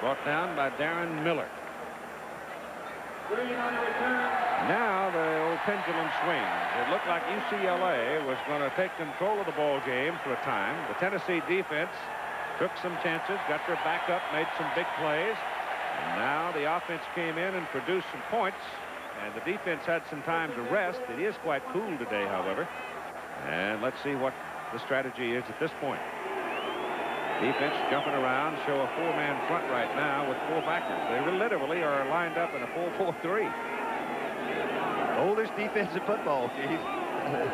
Brought down by Darren Miller. green on return. Now the old pendulum swings. It looked like UCLA was going to take control of the ball game for a time. The Tennessee defense took some chances, got their back up, made some big plays. And now the offense came in and produced some points. And the defense had some time to rest. It is quite cool today, however. And let's see what the strategy is at this point. Defense jumping around, show a four-man front right now with four backers. They literally are lined up in a 4-4-3. Oldest defense in football, Keith. and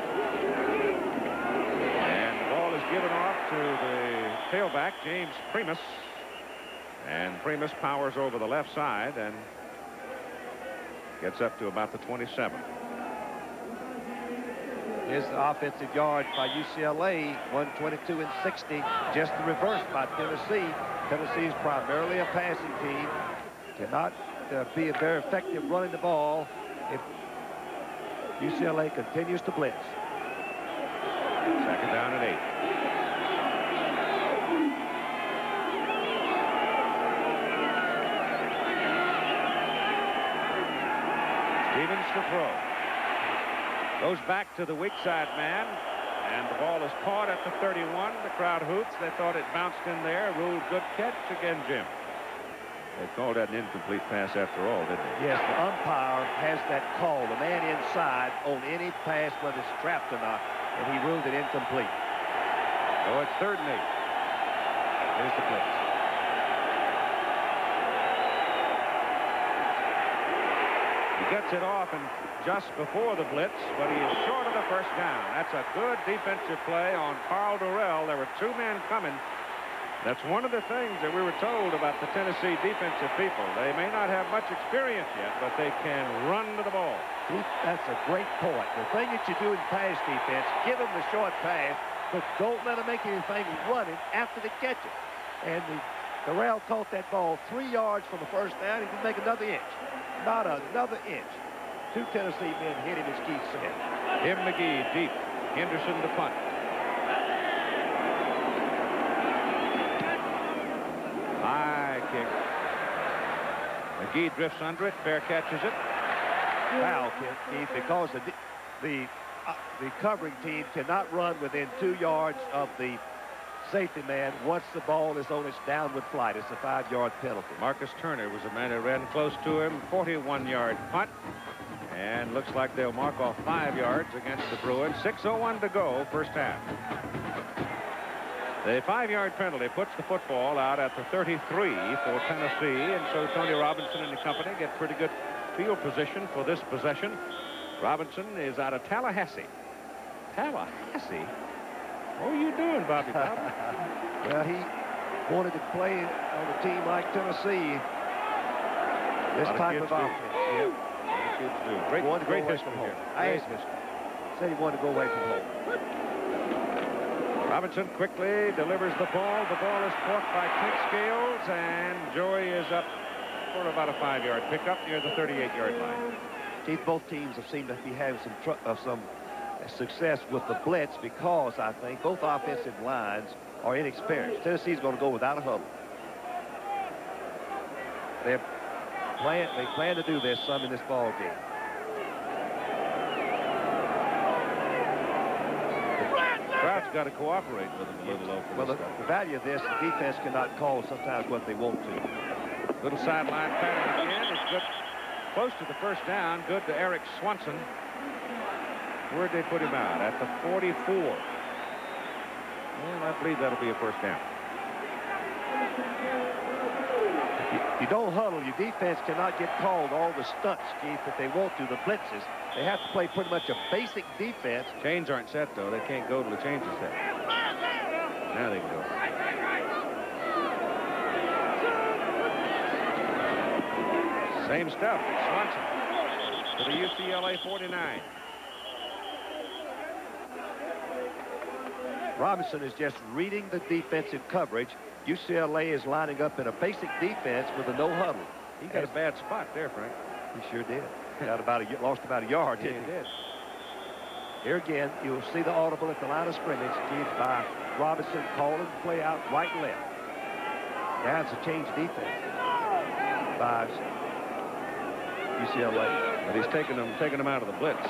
the ball is given off to the tailback, James Primus. And Primus powers over the left side and gets up to about the 27. Here's the offensive yard by UCLA, 122 and 60. Just the reverse by Tennessee. Tennessee is primarily a passing team. Cannot uh, be very effective running the ball if UCLA continues to blitz. Second down and eight. Stevens to throw. Goes back to the weak side man. And the ball is caught at the 31. The crowd hoots. They thought it bounced in there. Ruled good catch again, Jim. They called that an incomplete pass after all, didn't they? Yes, the umpire has that call. The man inside on any pass, whether it's trapped or not, and he ruled it incomplete. So it's third and eight. Here's the blitz. Gets it off and just before the blitz, but he is short of the first down. That's a good defensive play on Carl Dorrell. There were two men coming. That's one of the things that we were told about the Tennessee defensive people. They may not have much experience yet, but they can run to the ball. That's a great point. The thing that you do in pass defense, give them the short pass, but don't let them make anything running after they catch it. And the Dorrell caught that ball three yards from the first down. He can make another inch. Not another inch. Two Tennessee men hit him, as Keith said. Tim McGee deep. Henderson to punt. High kick. McGee drifts under it. Fair catches it. Foul, Keith, because the the uh, the covering team cannot run within two yards of the safety man once the ball is on its downward flight. It's a five-yard penalty. Marcus Turner was a man who ran close to him. 41-yard punt. And looks like they'll mark off five yards against the Bruins. 6.01 to go, first half. The five-yard penalty puts the football out at the 33 for Tennessee, and so Tony Robinson and the company get pretty good field position for this possession. Robinson is out of Tallahassee. Tallahassee? What are you doing, Bobby Bob? well, he wanted to play on a team like Tennessee. This type of, of offense. Yep. Do. Great, great history history home. here. I Great history. Said he wanted to go away from home. Robinson quickly delivers the ball. The ball is caught by Clint Scales, and Joey is up for about a five-yard pickup near the 38-yard line. Both teams have seemed to be having some uh, some success with the blitz because I think both offensive lines are inexperienced. Tennessee's going to go without a huddle. They're plan, they plan to do this some in this ball game. Crowd's got to cooperate with them a little, though. Well, the, the, value of this, the defense cannot call sometimes what they want to. Little sideline pattern again. It's good. Close to the first down. Good to Eric Swanson. Where'd they put him out? At the 44. Well, I believe that'll be a first down. If you don't huddle, your defense cannot get called all the stunts, Keith, that they want to, the blitzes. They have to play pretty much a basic defense. Chains aren't set, though. They can't go till the chains are set. Now they can go. Same stuff. Swanson to the UCLA 49. Robinson is just reading the defensive coverage. UCLA is lining up in a basic defense with a no huddle. He got a bad spot there, Frank. He sure did. Got about a lost about a yard, yeah, didn't he? did. Here again, you'll see the audible at the line of scrimmage gave by Robinson calling play out right and left. Now it's a change defense by UCLA. But he's taking them, taking them out of the blitz.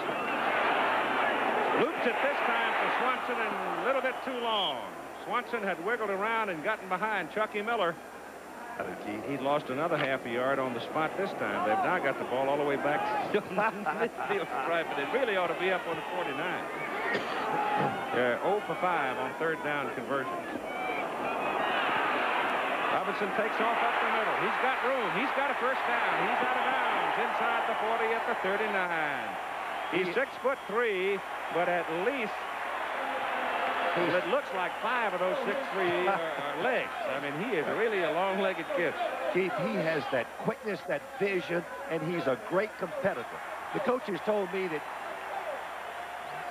Loops it this time for Swanson and a little bit too long. Swanson had wiggled around and gotten behind Chucky Miller. He'd lost another half a yard on the spot this time. They've now got the ball all the way back to midfield stripe, but it really ought to be up on the 49. They're 0 for 5 on third down conversions. Robinson takes off up the middle. He's got room. He's got a first down. He's out of bounds inside the 40 at the 39. He's six foot three, but at least it looks like five of those six three uh, are, are legs. I mean, he is really a long-legged kid. Keith, he has that quickness, that vision, and he's a great competitor. The coaches told me that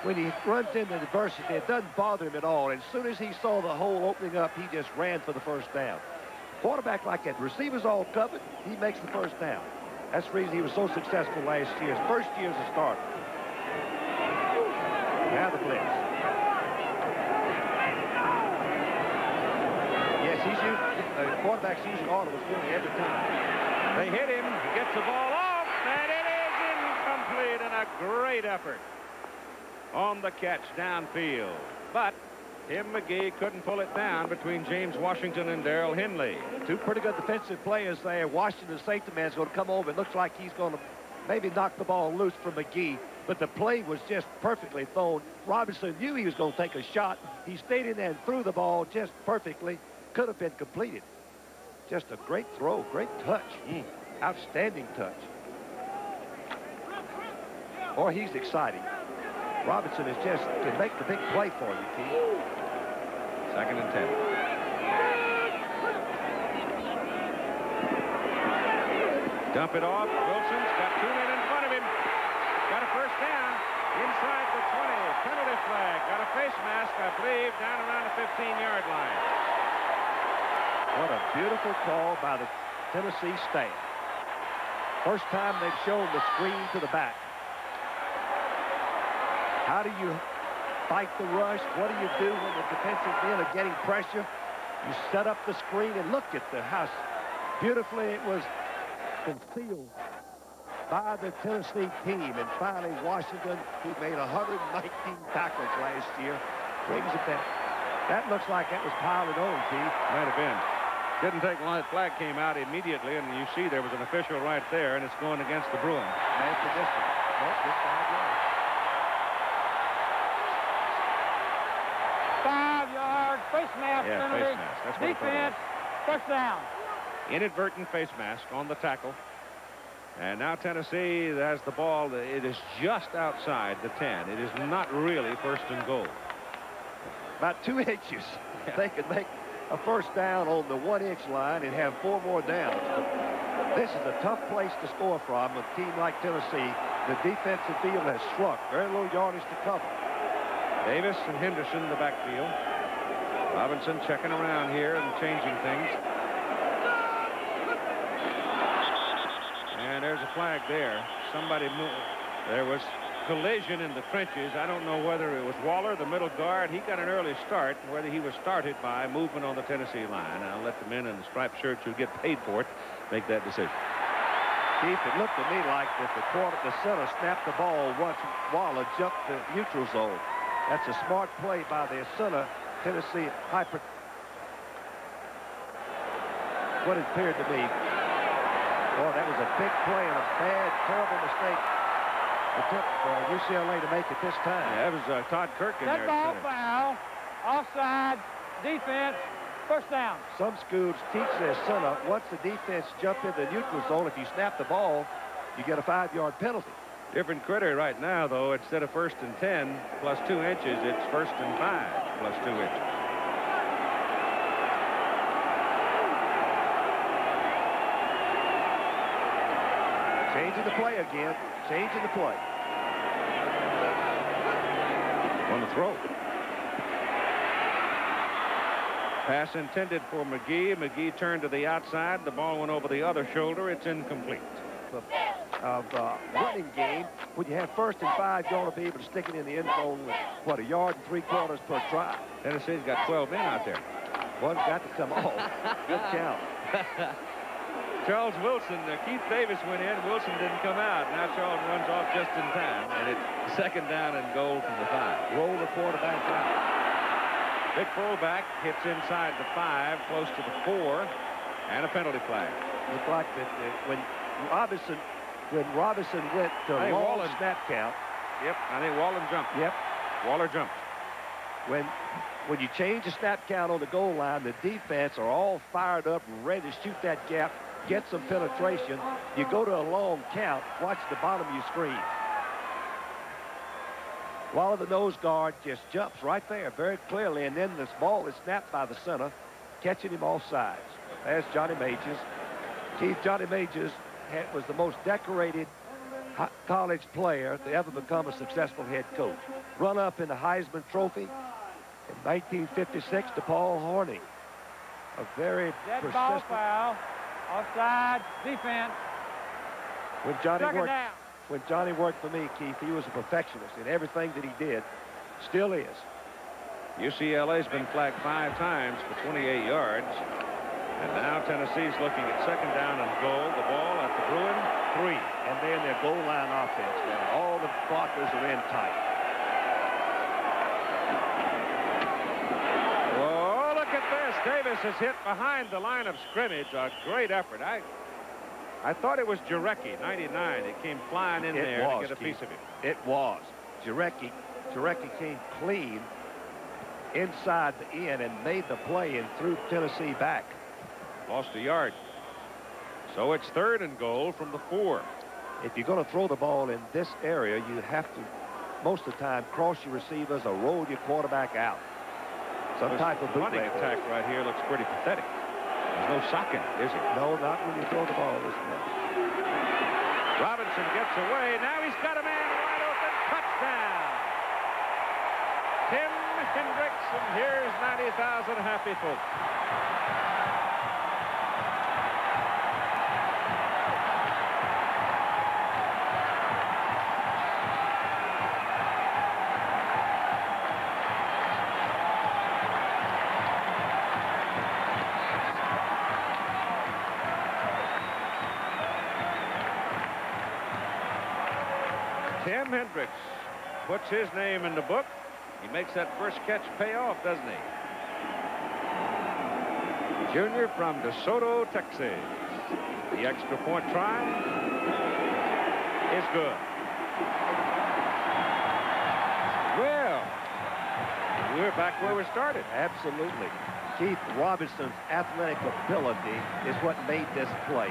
when he runs into adversity, it doesn't bother him at all. And as soon as he saw the hole opening up, he just ran for the first down. Quarterback like that, receivers all covered, he makes the first down. That's the reason he was so successful last year, his first year as a starter. Now the blitz. Yes, he's used, the quarterback's using audibles nearly every time. They hit him, he gets the ball off, and it is incomplete, and a great effort on the catch downfield. But Tim McGee couldn't pull it down between James Washington and Darrell Henley. Two pretty good defensive players there. Washington's safety man's going to come over. It looks like he's going to maybe knock the ball loose from McGee. But the play was just perfectly thrown. Robinson knew he was going to take a shot. He stayed in there and threw the ball just perfectly. Could have been completed. Just a great throw, great touch. Mm. Outstanding touch. Or he's exciting. Robinson is just can make the big play for you, Keith. Second and ten. Dump it off. Wilson's got two men in front of him. Down inside the 20. Penalty flag. Got a face mask, I believe, down around the 15-yard line. What a beautiful call by the Tennessee staff. First time they've shown the screen to the back. How do you fight the rush? What do you do when the defensive men are getting pressure? You set up the screen and look at the house. Beautifully it was concealed by the Tennessee team. And finally, Washington, who made 119 tackles last year, brings it back. That looks like that was piled on, Keith. Might have been. Didn't take long. The flag came out immediately, and you see there was an official right there, and it's going against the Bruins. Man for distance. Well, just five yards. Five-yard Face mask Yeah, penalty. face mask. That's what I thought it Defense, first down. Inadvertent face mask on the tackle. And now Tennessee has the ball. It is just outside the 10. It is not really first and goal. About two inches. They could make a first down on the one-inch line and have four more downs. But this is a tough place to score from. A team like Tennessee, the defensive field has shrunk. Very low yardage to cover. Davis and Henderson in the backfield. Robinson checking around here and changing things. And there's a flag there. Somebody moved. There was collision in the trenches. I don't know whether it was Waller, the middle guard. He got an early start, whether he was started by movement on the Tennessee line. I'll let the men in the striped shirts who get paid for it make that decision. Keith, it looked to me like that the quarter, the center snapped the ball once Waller jumped the neutral zone. That's a smart play by the center. Tennessee hyper. What it appeared to me. Boy, that was a big play and a bad, terrible mistake. It took uh, UCLA to make it this time. Yeah, that was uh, Todd Kirk in Dead there. ball at center. foul. Offside. Defense, first down. Some schools teach their center, once the defense jump in the neutral zone, if you snap the ball, you get a five-yard penalty. Different critter right now, though. Instead of first and 10 plus two inches, it's first and five plus two inches. Changing the play again. Changing the play. On the throw. Pass intended for McGee. McGee turned to the outside. The ball went over the other shoulder. It's incomplete. of uh, running game when you have first and five you ought to be able to stick it in the end zone with what a yard and three quarters per try Tennessee's got 12 men out there. one's got to come off good count Charles Wilson, uh, Keith Davis went in. Wilson didn't come out. Now Charles runs off just in time. And it's second down and goal from the five. roll the quarterback out Big fullback hits inside the five, close to the four, and a penalty flag. looked like that when Robinson when Robinson went to Hey, long Wallen. snap count Yep, I think Wallen jumped. yep Waller jumped. when when you change the snap count on the goal line the defense are all fired up and ready to shoot that gap get some penetration you go to a long count watch the bottom of your screen While the nose guard just jumps right there very clearly, and then this ball is snapped by the center, catching him off sides. There's Johnny Majors. Keith Johnny Majors had, was the most decorated college player to ever become a successful head coach. Run up in the Heisman Trophy in 1956 to Paul Hornung. A very ball persistent. foul. Offside. Defense. When Johnny Second worked, down. when Johnny worked for me, Keith, he was a perfectionist in everything that he did. Still is. UCLA's been flagged five times for 28 yards. And now Tennessee's looking at second down and goal. The ball at the Bruin, three. And then their goal line offense now. All the blockers are in tight. Whoa, look at this. Davis is hit behind the line of scrimmage. A great effort. I I thought it was Jarecki, 99. It came flying in It there was, to get a Keith. piece of it. It was. Jarecki, Jarecki came clean inside the end and made the play and threw Tennessee back. Lost a yard. So it's third and goal from the four. If you're going to throw the ball in this area, you have to, most of the time, cross your receivers or roll your quarterback out. Some type of running bootleg. attack right here looks pretty pathetic. There's no socking, is there? No, not when you throw the ball this way. Robinson gets away. Now he's got a man wide open. Touchdown. Tim Hendricks, and here's 90,000 happy folks. Hendricks puts his name in the book. He makes that first catch pay off, doesn't he? Junior from DeSoto, Texas. The extra point try is good. Well, we're back where we started. Absolutely. Keith Robinson's athletic ability is what made this play.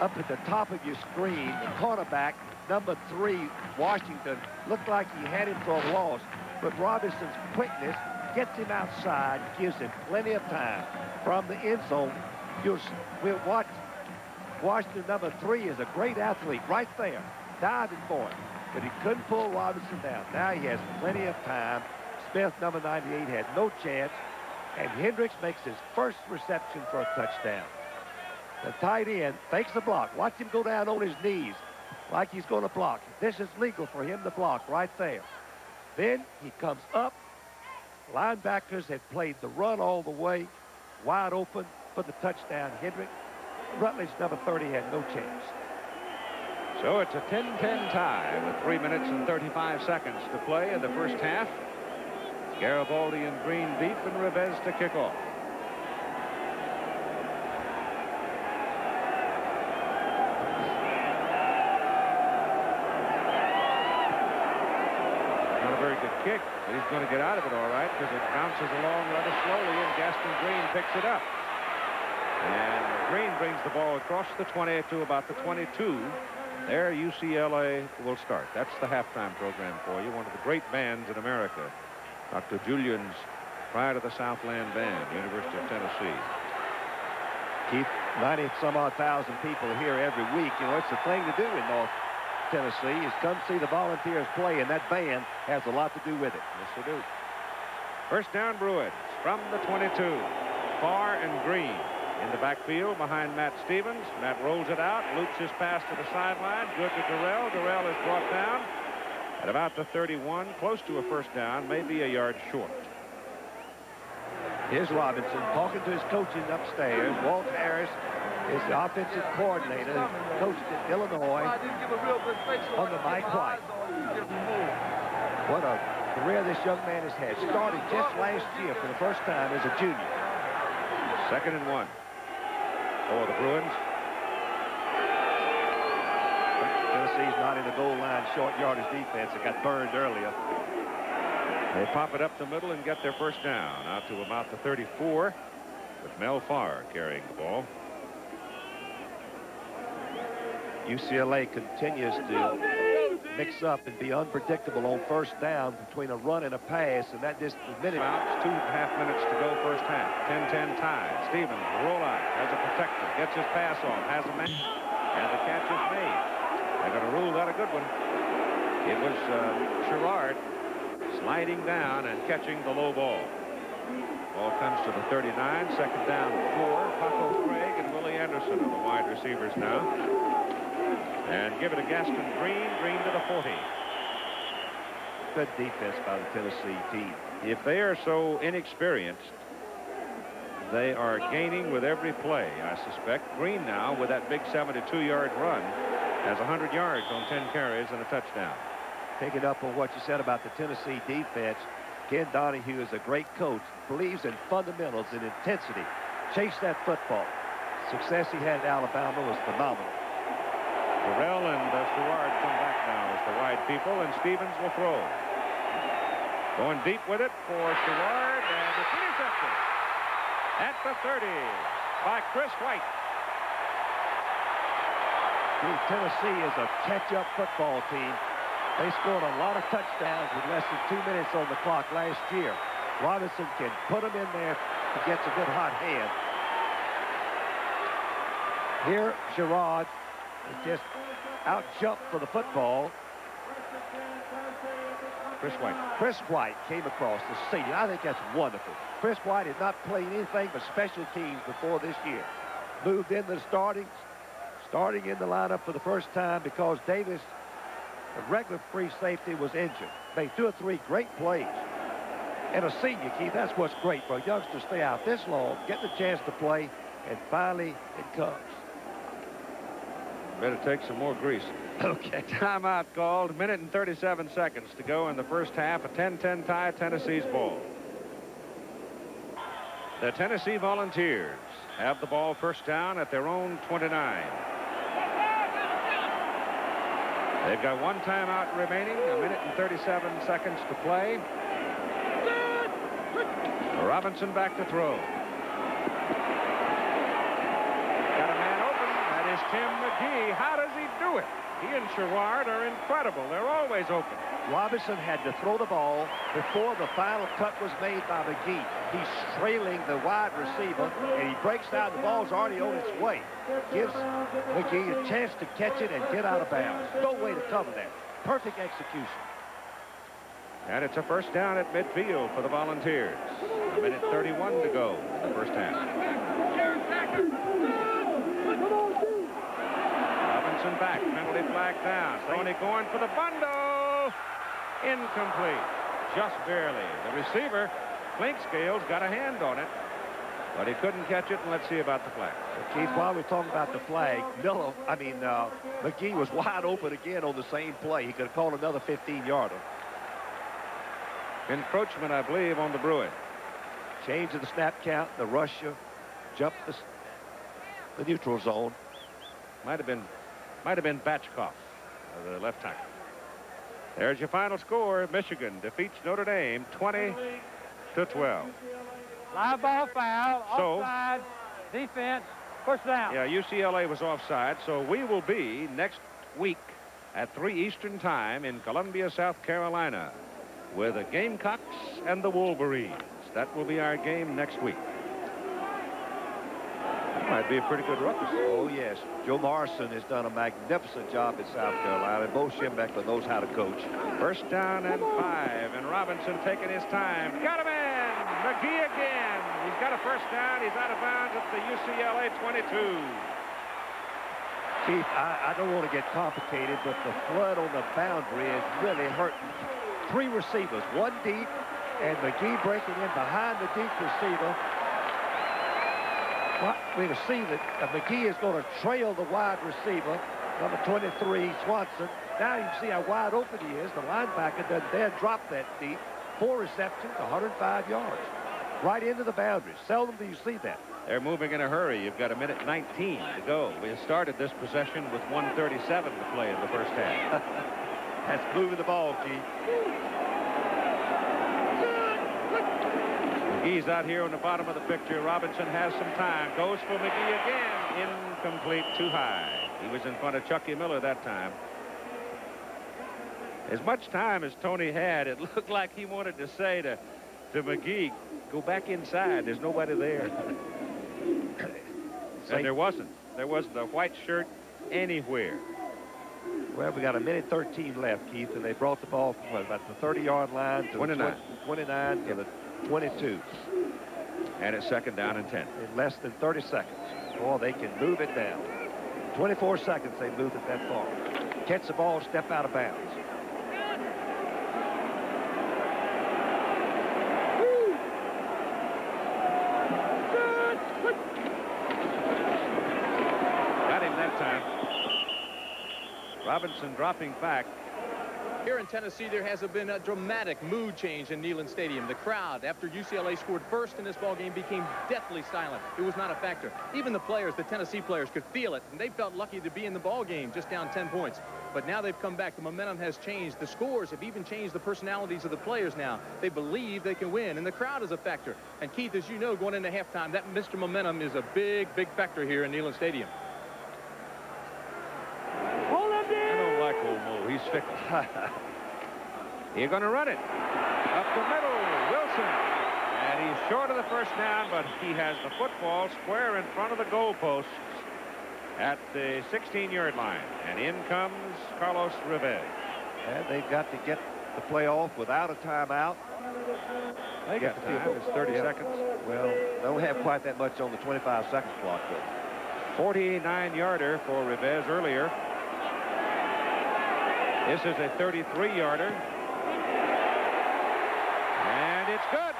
Up at the top of your screen, the cornerback, number three, Washington, looked like he had him for a loss, but Robinson's quickness gets him outside, gives him plenty of time. From the end zone, you'll, we'll watch Washington number three is a great athlete right there, diving for him. But he couldn't pull Robinson down. Now he has plenty of time. Smith, number 98, had no chance. And Hendricks makes his first reception for a touchdown. The tight end fakes the block. Watch him go down on his knees like he's going to block. This is legal for him to block right there. Then he comes up. Linebackers had played the run all the way, wide open for the touchdown. Hendrick, Rutledge, number 30, had no chance. So it's a 10-10 tie with 3 minutes and 35 seconds to play in the first half. Garibaldi and Green deep and Reveiz to kick off. Not a very good kick, he's going to get out of it all right because it bounces along rather slowly and Gaston Green picks it up. And Green brings the ball across the 20 to about the 22. There UCLA will start. That's the halftime program for you. One of the great bands in America. Dr. Julian's Pride of the Southland Band, University of Tennessee. Keep 90 some odd thousand people here every week. You know, it's the thing to do in North Tennessee is come see the Volunteers play, and that band has a lot to do with it. Yes, they do. First down, Bruins from the 22. Farr and Green in the backfield behind Matt Stevens. Matt rolls it out, loops his pass to the sideline. Good to Dorrell. Dorrell is brought down at about the 31, close to a first down, maybe a yard short. Here's Robinson talking to his coaches upstairs. Walt Harris is the offensive coordinator, coached at Illinois under Mike White. What a career this young man has had. Started just last year for the first time as a junior. Second and one for the Bruins. Tennessee's not in the goal line short yardage defense. It got burned earlier. They pop it up the middle and get their first down out to about the 34 with Mel Farr carrying the ball. UCLA continues to mix up and be unpredictable on first down between a run and a pass, and that just a minute. About two and a half minutes to go first half. 10-10 tie. Stevens roll out, has a protector, gets his pass off, has a man, and the catch is made. They're going to rule that a good one. It was uh, sliding down and catching the low ball. Ball comes to the 39, second down four. Paco Craig and Willie Anderson are the wide receivers now. And give it to Gaston Green. Green to the 40. Good defense by the Tennessee team. If they are so inexperienced, they are gaining with every play, I suspect. Green now, with that big 72-yard run, has 100 yards on 10 carries and a touchdown. Picking up on what you said about the Tennessee defense, Ken Donahue is a great coach, believes in fundamentals and intensity. Chase that football. Success he had at Alabama was phenomenal. Dorrell and uh, Sherrard come back now as the wide people, and Stevens will throw. Going deep with it for Sherrard, and it's intercepted at the 30 by Chris White. Tennessee is a catch-up football team. They scored a lot of touchdowns with less than two minutes on the clock last year. Robinson can put them in there to get a good hot hand. Here, Sherrard just out jumped for the football. Chris White. Chris White came across the scene. I think that's wonderful. Chris White had not played anything but special teams before this year. Moved into the starting, starting in the lineup for the first time because Davis, the regular free safety, was injured. Made two or three great plays. And a senior, Keith, that's what's great for a youngster to stay out this long, get the chance to play, and finally it comes. Better take some more grease. Okay. Timeout called. Minute and 37 seconds to go in the first half. A 10-10 tie, Tennessee's ball. The Tennessee Volunteers have the ball first down at their own 29. They've got one timeout remaining, a minute and 37 seconds to play. Robinson back to throw. Got a man open. That is Tim McGee. How does he do it? He and Sherrard are incredible. They're always open. Robinson had to throw the ball before the final cut was made by McGee. He's trailing the wide receiver, and he breaks down. The ball's already on its way. Gives McGee a chance to catch it and get out of bounds. No way to cover that. Perfect execution. And it's a first down at midfield for the Volunteers. A minute 31 to go in the first half. Robinson back, penalty flag down. Tony going for the bundle. Incomplete. Just barely. The receiver, Clinkscales, got a hand on it. But he couldn't catch it, and let's see about the flag. Keith, while we're talking about the flag, Miller, I mean, uh, McGee was wide open again on the same play. He could have called another 15-yarder. Encroachment, I believe, on the Bruin. Change of the snap count. The rusher jump the, the neutral zone. Might have been, might have been Batchkoff, the left tackle. There's your final score. Michigan defeats Notre Dame 20 to 12. Live ball foul. So- Offside. Defense. First down. Yeah, UCLA was offside, so we will be next week at 3 Eastern Time in Columbia, South Carolina with the Gamecocks and the Wolverines. That will be our game next week. Might be a pretty good ruckus. Oh, yes. Joe Morrison has done a magnificent job at South Carolina. and Bo Schembechler knows how to coach. First down and five, and Robinson taking his time. Got him in! McGee again. He's got a first down. He's out of bounds at the UCLA 22. Keith, I, I don't want to get complicated, but the flood on the boundary is really hurting. Three receivers, one deep, and McGee breaking in behind the deep receiver. We see that McGee is going to trail the wide receiver, number 23, Swanson. Now you see how wide open he is. The linebacker doesn't dare drop that deep. Four receptions, 105 yards. Right into the boundary. Seldom do you see that. They're moving in a hurry. You've got a minute 19 to go. We started this possession with 137 to play in the first half. That's moving the ball, Keith. McGee's out here on the bottom of the picture. Robinson has some time. Goes for McGee again. Incomplete, too high. He was in front of Chucky Miller that time. As much time as Tony had, it looked like he wanted to say to, to McGee, go back inside. There's nobody there. and there wasn't. There wasn't a white shirt anywhere. Well, we got a minute 13 left, Keith, and they brought the ball from what, about the 30-yard line to 29. the tw- 29 to the 22 And it's second down and 10. in less than 30 seconds. Boy, they can move it down. 24 seconds they move it that far. Catch the ball, step out of bounds. Got him that time. Robinson dropping back. Here in Tennessee, there has been a dramatic mood change in Neyland Stadium. The crowd, after UCLA scored first in this ball game, became deathly silent. It was not a factor. Even the players, the Tennessee players, could feel it, and they felt lucky to be in the ball game, just down 10 points. But now they've come back. The momentum has changed. The scores have even changed the personalities of the players now. They believe they can win, and the crowd is a factor. And Keith, as you know, going into halftime, that Mr. Momentum is a big, big factor here in Neyland Stadium. Hold him I down. don't like old Mo. He's. You're going to run it. Up the middle, Wilson. And he's short of the first down, but he has the football square in front of the goalposts at the 16-yard line. And in comes Carlos Rivera. And they've got to get the play off without a timeout. They got Get the time. field It's 30 Yeah. seconds. Well, they don't have quite that much on the 25 seconds clock, though. 49-yarder for Reveiz earlier. This is a 33-yarder. And it's good.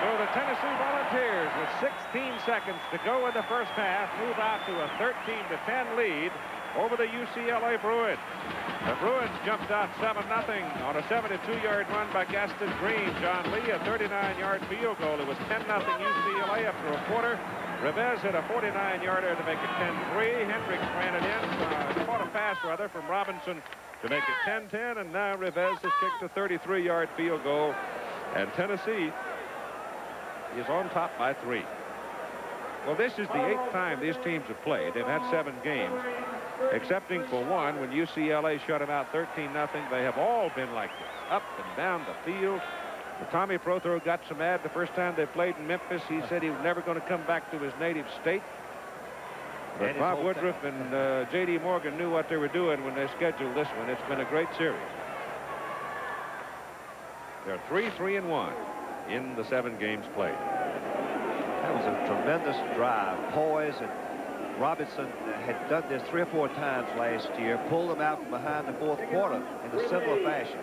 So the Tennessee Volunteers, with 16 seconds to go in the first half, move out to a 13 to 10 lead over the UCLA Bruins. The Bruins jumped out 7-0 on a 72-yard run by Gaston Green. John Lee, a 39-yard field goal. It was 10-0 UCLA after a quarter. Reveiz hit a 49-yarder to make it 10-3. Hendricks ran it in, uh, caught a pass, rather, from Robinson to make it 10-10, and now Reveiz has kicked a 33-yard field goal And Tennessee is on top by three. Well, this is the eighth time these teams have played. They've had seven games, excepting for one when UCLA shut them out 13-0. They have all been like this, up and down the field. Tommy Prothro got so mad the first time they played in Memphis. He said he was never going to come back to his native state. But Bob Woodruff and uh, J.D. Morgan knew what they were doing when they scheduled this one. It's been a great series. They're 3 3 and 1 in the seven games played. That was a tremendous drive. Poise and Robinson had done this three or four times last year, pulled them out from behind the fourth quarter in a similar fashion.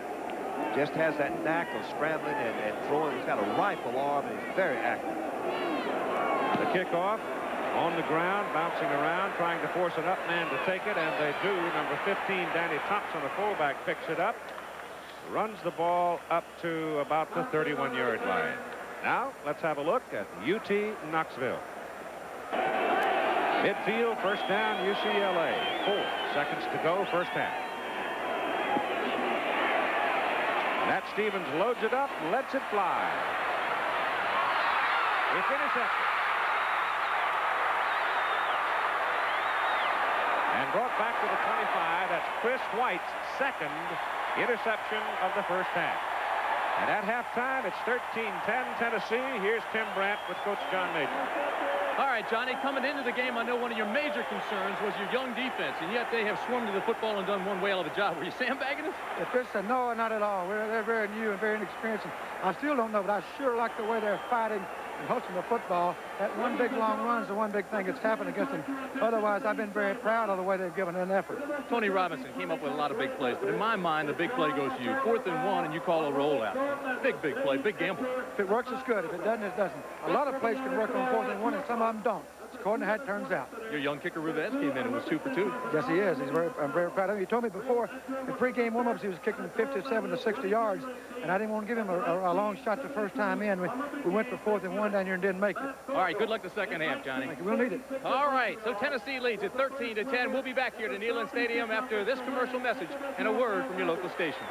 Just has that knack of scrambling and, and throwing. He's got a rifle arm and he's very active. The kickoff on the ground, bouncing around, trying to force an up man to take it, and they do. Number 15, Danny Thompson, a fullback, picks it up, runs the ball up to about the 31-yard line. Now, let's have a look at UT Knoxville. Midfield, first down, UCLA. Four seconds to go, first half. Matt Stevens loads it up and lets it fly. It's intercepted. And brought back to the 25. That's Chris White's second interception of the first half. And at halftime, it's 13-10 Tennessee. Here's Tim Brandt with Coach John Major. All right, Johnny, coming into the game, I know one of your major concerns was your young defense, and yet they have swarmed to the football and done one whale of a job. Were you sandbagging us? If it's a no, not at all. We're, they're very new and very inexperienced. I still don't know, but I sure like the way they're fighting and hustling the football. That one big long run is the one big thing that's happened against them. Otherwise, I've been very proud of the way they've given an effort. Tony Robinson came up with a lot of big plays, but in my mind, the big play goes to you. Fourth and one, and you call a rollout. Big, big play, big gamble. If it works, it's good. If it doesn't, it doesn't. A lot of plays can work on fourth and one, and some of them don't. according to how it turns out. Your young kicker Reveiz came in and was two for two. Yes, he is. He's very, I'm very proud of him. He told me before in pregame warm-ups he was kicking 57 to 60 yards, and I didn't want to give him a, a, a long shot the first time in. We, we went for fourth and one down here and didn't make it. All right, good luck the second half, Johnny. Thank you. We'll need it. All right, so Tennessee leads at 13 to 10. We'll be back here to Neyland Stadium after this commercial message and a word from your local station.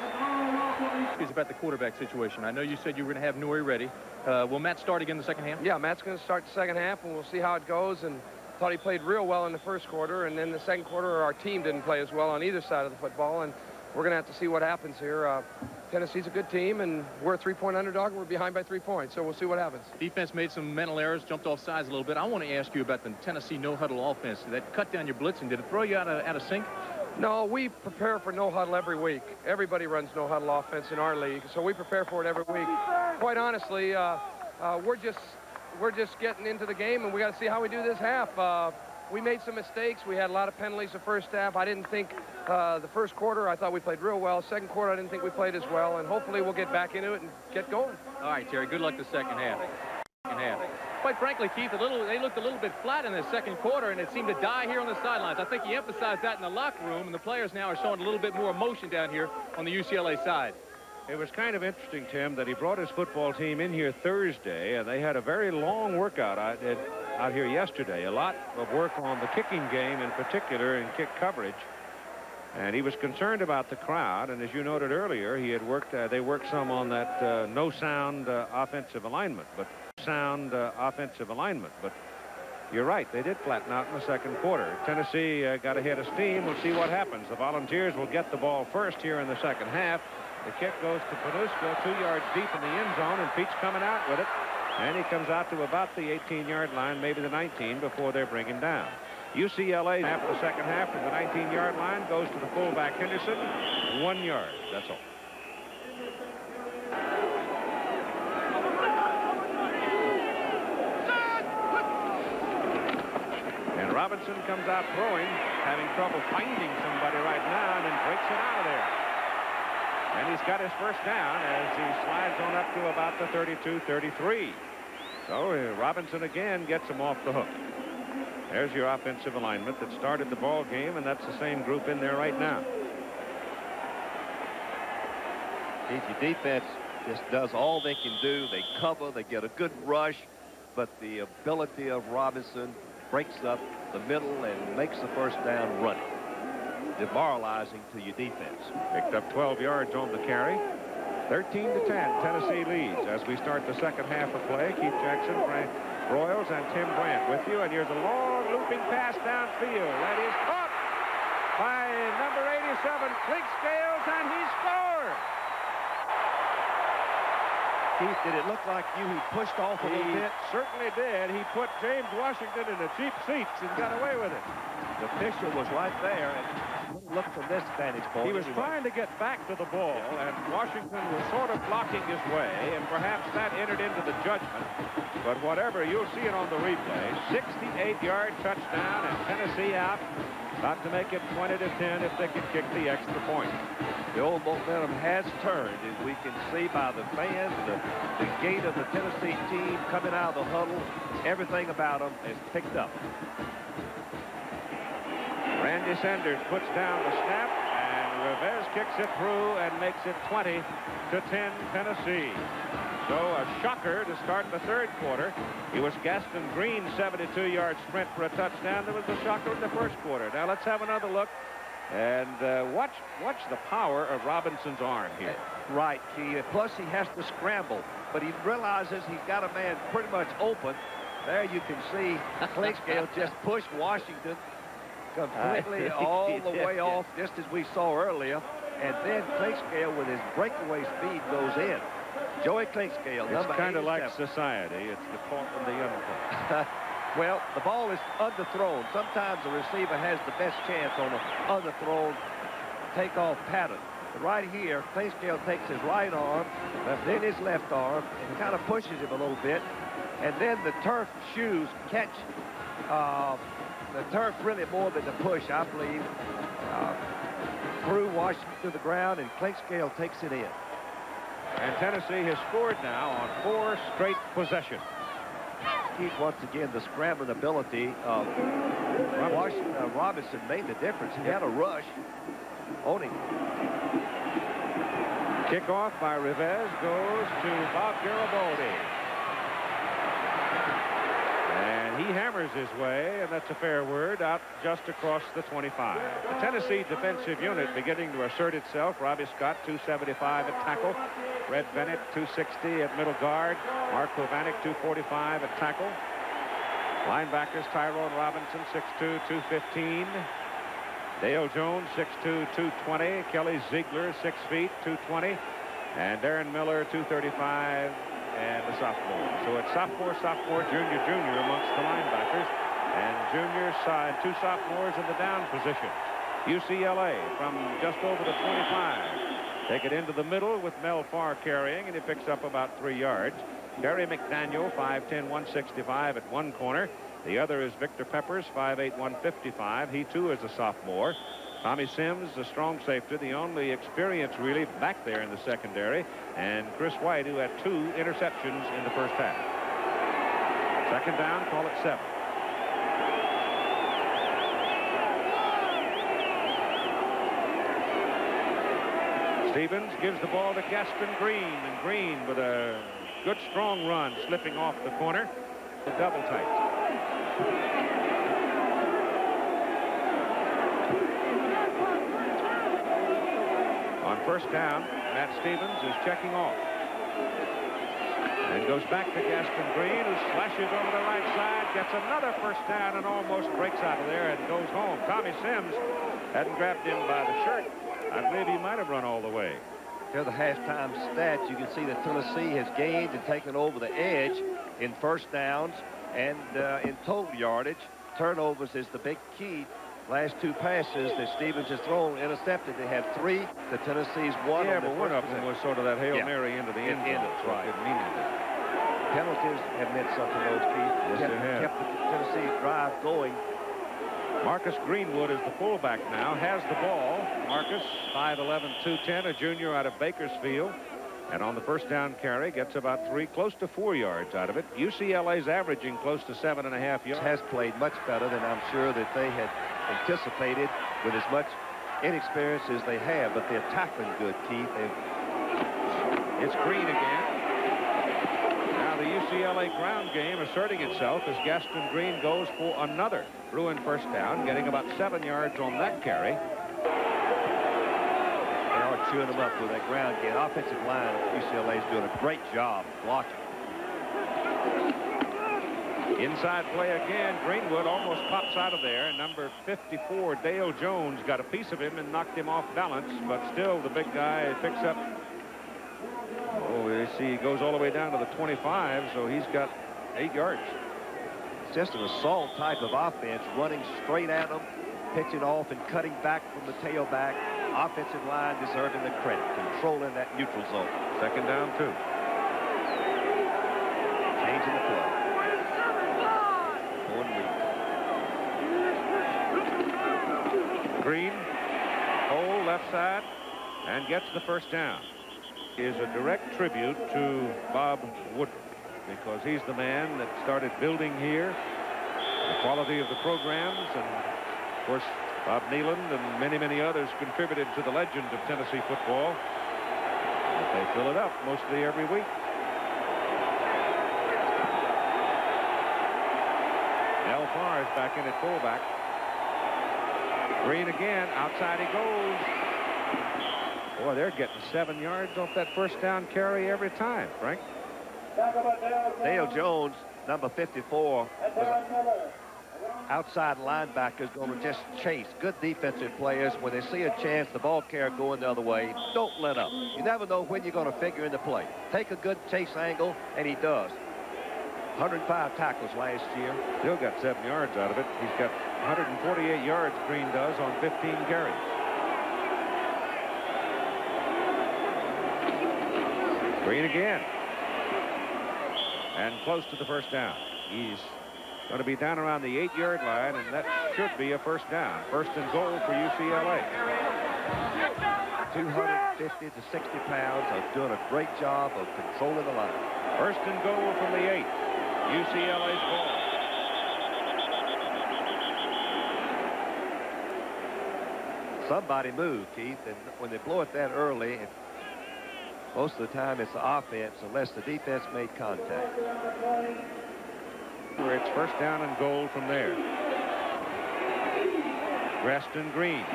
It's about the quarterback situation. I know you said you were going to have Norrie ready. Uh, will Matt start again the second half? Yeah, Matt's going to start the second half, and we'll see how it goes. And thought he played real well in the first quarter, and then the second quarter, our team didn't play as well on either side of the football, and we're going to have to see what happens here. Uh, Tennessee's a good team, and we're a three-point underdog. We're behind by three points, so we'll see what happens. Defense made some mental errors, jumped off sides a little bit. I want to ask you about the Tennessee no-huddle offense. That cut down your blitzing, did it throw you out of, out of sync? No, we prepare for no huddle every week. Everybody runs no huddle offense in our league, so we prepare for it every week. Quite honestly, uh, uh, we're just we're just getting into the game, and we got to see how we do this half. Uh, we made some mistakes. We had a lot of penalties the first half. I didn't think uh, the first quarter, I thought we played real well. Second quarter, I didn't think we played as well, and hopefully we'll get back into it and get going. All right, Terry, good luck the second half. Second half. Quite frankly, Keith, a little they looked a little bit flat in the second quarter, and it seemed to die here on the sidelines. I think he emphasized that in the locker room, and the players now are showing a little bit more emotion down here on the UCLA side. It was kind of interesting, Tim, that he brought his football team in here Thursday, and they had a very long workout out, out here yesterday. A lot of work on the kicking game in particular and kick coverage. And he was concerned about the crowd, and as you noted earlier, he had worked. Uh, they worked some on that uh, no sound uh, offensive alignment, but sound uh, offensive alignment. But you're right, they did flatten out in the second quarter. Tennessee uh, got ahead of steam. We'll see what happens. The Volunteers will get the ball first here in the second half. The kick goes to Panuska, two yards deep in the end zone, and Pete's coming out with it. And he comes out to about the 18-yard line, maybe the 19, before they bring him down. UCLA, after the second half, from the 19-yard line, goes to the fullback Henderson, one yard. That's all. And Robinson comes out throwing, having trouble finding somebody right now, and then breaks it out of there. And he's got his first down as he slides on up to about the 32-33. So uh, Robinson again gets him off the hook. There's your offensive alignment that started the ball game, and that's the same group in there right now. If your defense just does all they can do, they cover, they get a good rush, but the ability of Robinson breaks up the middle and makes the first down running. Demoralizing to your defense. Picked up 12 yards on the carry. 13 to 10, Tennessee leads as we start the second half of play. Keith Jackson, Frank Broyles, and Tim Brandt with you. And here's a long looping pass downfield. That is caught by number 87, Clink Scales, and he scores. Keith, did it look like you he pushed off a He little bit? certainly did. He put James Washington in the cheap seats and got away with it. The official was right there. Look from this vantage point. He was trying to get back to the ball, and Washington was sort of blocking his way, and perhaps that entered into the judgment. But whatever, you'll see it on the replay. 68-yard touchdown, and Tennessee out. About to make it 20 to 10 if they can kick the extra point. The old momentum has turned, as we can see by the fans, the, the gait of the Tennessee team coming out of the huddle. Everything about them is picked up. Randy Sanders puts down the snap, and Reveiz kicks it through and makes it 20 to 10 Tennessee. So a shocker to start the third quarter. It was Gaston Green's 72-yard sprint for a touchdown. There was a shocker in the first quarter. Now let's have another look and uh, watch watch the power of Robinson's arm here. Right, Key. Plus, he has to scramble, but he realizes he's got a man pretty much open. There you can see Clinkscale just pushed Washington completely all the way off, just as we saw earlier. And then Clinkscale, with his breakaway speed, goes in. Joey Clinkscale, It's number kind of like society. It's the caught and the undercaught. well, the ball is underthrown. Sometimes the receiver has the best chance on an underthrown takeoff pattern. But right here, Clinkscale takes his right arm, then his left arm, and kind of pushes him a little bit. And then the turf shoes catch uh, the turf really more than the push, I believe. Uh, threw Washington to the ground, and Clinkscale takes it in. And Tennessee has scored now on four straight possessions. Keith, once again, the scrambling ability of Washington, uh, Robinson made the difference. He had a rush on him. Kickoff by Reveiz goes to Bob Garibaldi. He hammers his way, and that's a fair word, out just across the 25. The Tennessee defensive unit beginning to assert itself. Robbie Scott, 275 at tackle. Red Bennett, 260 at middle guard. Mark Kovanik, 245 at tackle. Linebackers Tyrone Robinson, 6'2", 215. Dale Jones, 6'2", 220. Kelly Ziegler, 6 feet, 220. And Darren Miller, 235, and the sophomore. So it's sophomore, sophomore, junior, junior amongst the linebackers. And junior side, two sophomores in the down position. UCLA from just over the 25. Take it into the middle with Mel Farr carrying, and he picks up about three yards. Barry McDaniel, 5'10", 165 at one corner. The other is Victor Peppers, 5'8", 155. He, too, is a sophomore. Tommy Sims, the strong safety, the only experience really back there in the secondary. And Chris White, who had two interceptions in the first half. Second down, call it seven. Stevens gives the ball to Gaston Green, and Green with a good strong run, slipping off the corner. The double tight. On first down, Matt Stevens is checking off. And goes back to Gaston Green, who slashes over the right side, gets another first down, and almost breaks out of there and goes home. Tommy Sims hadn't grabbed him by the shirt. I believe he might have run all the way. Here the halftime stats, you can see that Tennessee has gained and taken over the edge in first downs and uh, in total yardage. Turnovers is the big key. Last two passes that Stevens has thrown intercepted. They had three. The Tennessee's one. yeah, but one of them was sort of that Hail Yeah. Mary into the end zone. it right. Penalties have meant something, those Keith. Yes, kept, they have. kept the Tennessee drive going. Marcus Greenwood is the fullback now, has the ball. Marcus, 5'11", 210, a junior out of Bakersfield. And on the first down carry, gets about three, close to four yards out of it. UCLA's averaging close to seven and a half yards. Has played much better than I'm sure that they had anticipated with as much inexperience as they have. But they're tackling good, Keith. They've It's Green again. Now the UCLA ground game asserting itself as Gaston Green goes for another Bruin first down, getting about seven yards on that carry. They are chewing them up with that ground game. Offensive line UCLA is doing a great job blocking. Inside play again. Greenwood almost pops out of there. Number 54, Dale Jones, got a piece of him and knocked him off balance, but still the big guy picks up. Oh, you see, he goes all the way down to the 25, so he's got eight yards. It's just an assault type of offense, running straight at them, pitching off and cutting back from the tailback. Offensive line deserving the credit, controlling that neutral zone. Second down, two. Changing the play. Green, hole left side, and gets the first down. Is a direct tribute to Bob Woodruff because he's the man that started building here the quality of the programs and of course Bob Neyland and many many others contributed to the legend of Tennessee football. But they fill it up mostly every week. Mel Farr is back in at fullback. Green again outside he goes boy they're getting seven yards off that first down carry every time Frank Dale Jones, number 54, outside linebacker is going to just chase. Good defensive players. When they see a chance, the ball carrier going the other way, don't let up. You never know when you're going to figure into play. Take a good chase angle, and he does. 105 tackles last year. Still got seven yards out of it. He's got 148 yards, Green does, on 15 carries. Green again and close to the first down. He's going to be down around the eight-yard line, and that should be a first down. First and goal for UCLA. 250 to 60 pounds are doing a great job of controlling the line. First and goal from the eight. UCLA's ball. Somebody move, Keith, and when they blow it that early, most of the time it's the offense unless the defense made contact. Where it's first down and goal from there. Reston Green.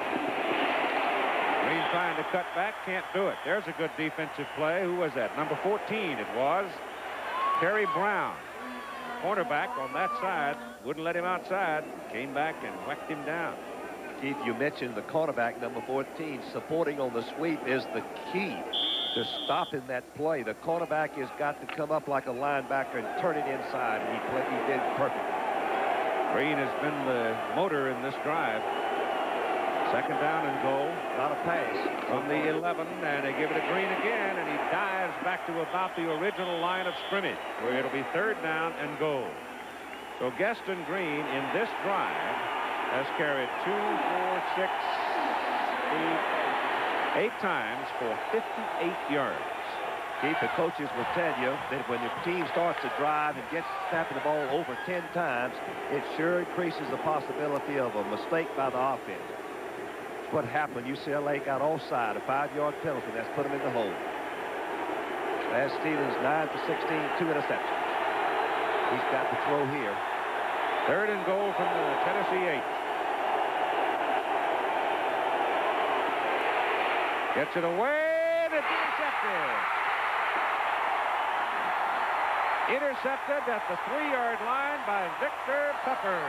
Green trying to cut back, can't do it. There's a good defensive play. Who was that? Number 14 it was. Terry Brown. Cornerback on that side. Wouldn't let him outside. Came back and whacked him down. Keith, you mentioned the cornerback, number 14. Supporting on the sweep is the key to stop in that play. The cornerback has got to come up like a linebacker and turn it inside, he, played, he did perfect. Green has been the motor in this drive. Second down and goal. Not a pass. From the 11, and they give it to Green again, and he dives back to about the original line of scrimmage, where it'll be third down and goal. So Gaston Green in this drive has carried two, four, six, eight, eight times for 58 yards. Keith, the coaches will tell you that when your team starts to drive and gets snapping the ball over 10 times, it sure increases the possibility of a mistake by the offense. What happened. UCLA got offside, a five-yard penalty. That's put them in the hole. Last Stevens, 9 for 16, two interceptions. He's got the throw here. Third and goal from the Tennessee 8. Gets it away, and it's intercepted. Intercepted at the three-yard line by Victor Pepper.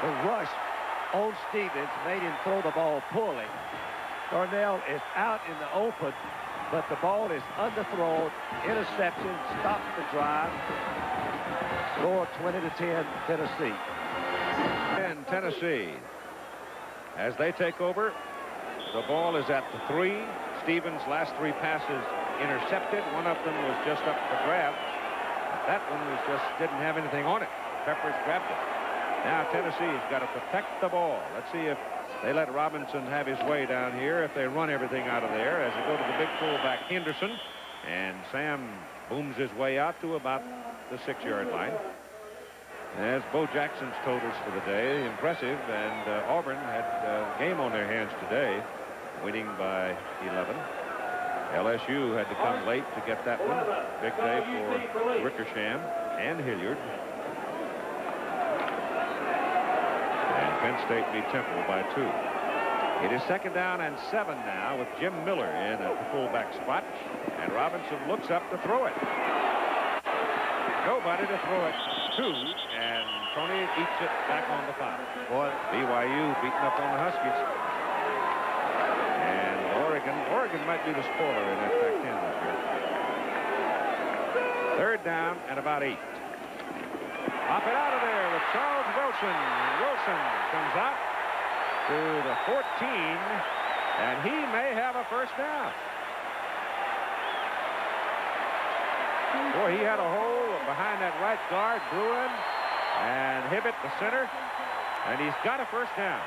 The rush on Stevens made him throw the ball poorly. Dorrell is out in the open, but the ball is underthrown. Interception stops the drive. Score 20 to 10, Tennessee. And Tennessee as they take over, the ball is at the three. Stevens' last three passes intercepted. One of them was just up for grabs. That one was just didn't have anything on it. Peppers grabbed it. Now Tennessee's got to protect the ball. Let's see if they let Robinson have his way down here, if they run everything out of there as they go to the big fullback Henderson. And Sam booms his way out to about the six-yard line. As Bo Jackson's totals for the day, impressive, and uh, Auburn had a uh, game on their hands today, winning by 11. LSU had to come late to get that one. Big day for Wickersham and Hilliard. And Penn State beat Temple by two. It is second down and seven now with Jim Miller in at the fullback spot. And Robinson looks up to throw it. Nobody to throw it to, and Tony eats it back on the foul. Boy, BYU beating up on the Huskies. And Oregon, Oregon might be the spoiler in that Pac-10 this year. Third down and about eight. Pop it out of there with Charles Wilson. Wilson comes out to the 14, and he may have a first down. Boy, he had a behind that right guard, Bruhin, and Hibbett, the center, and he's got a first down.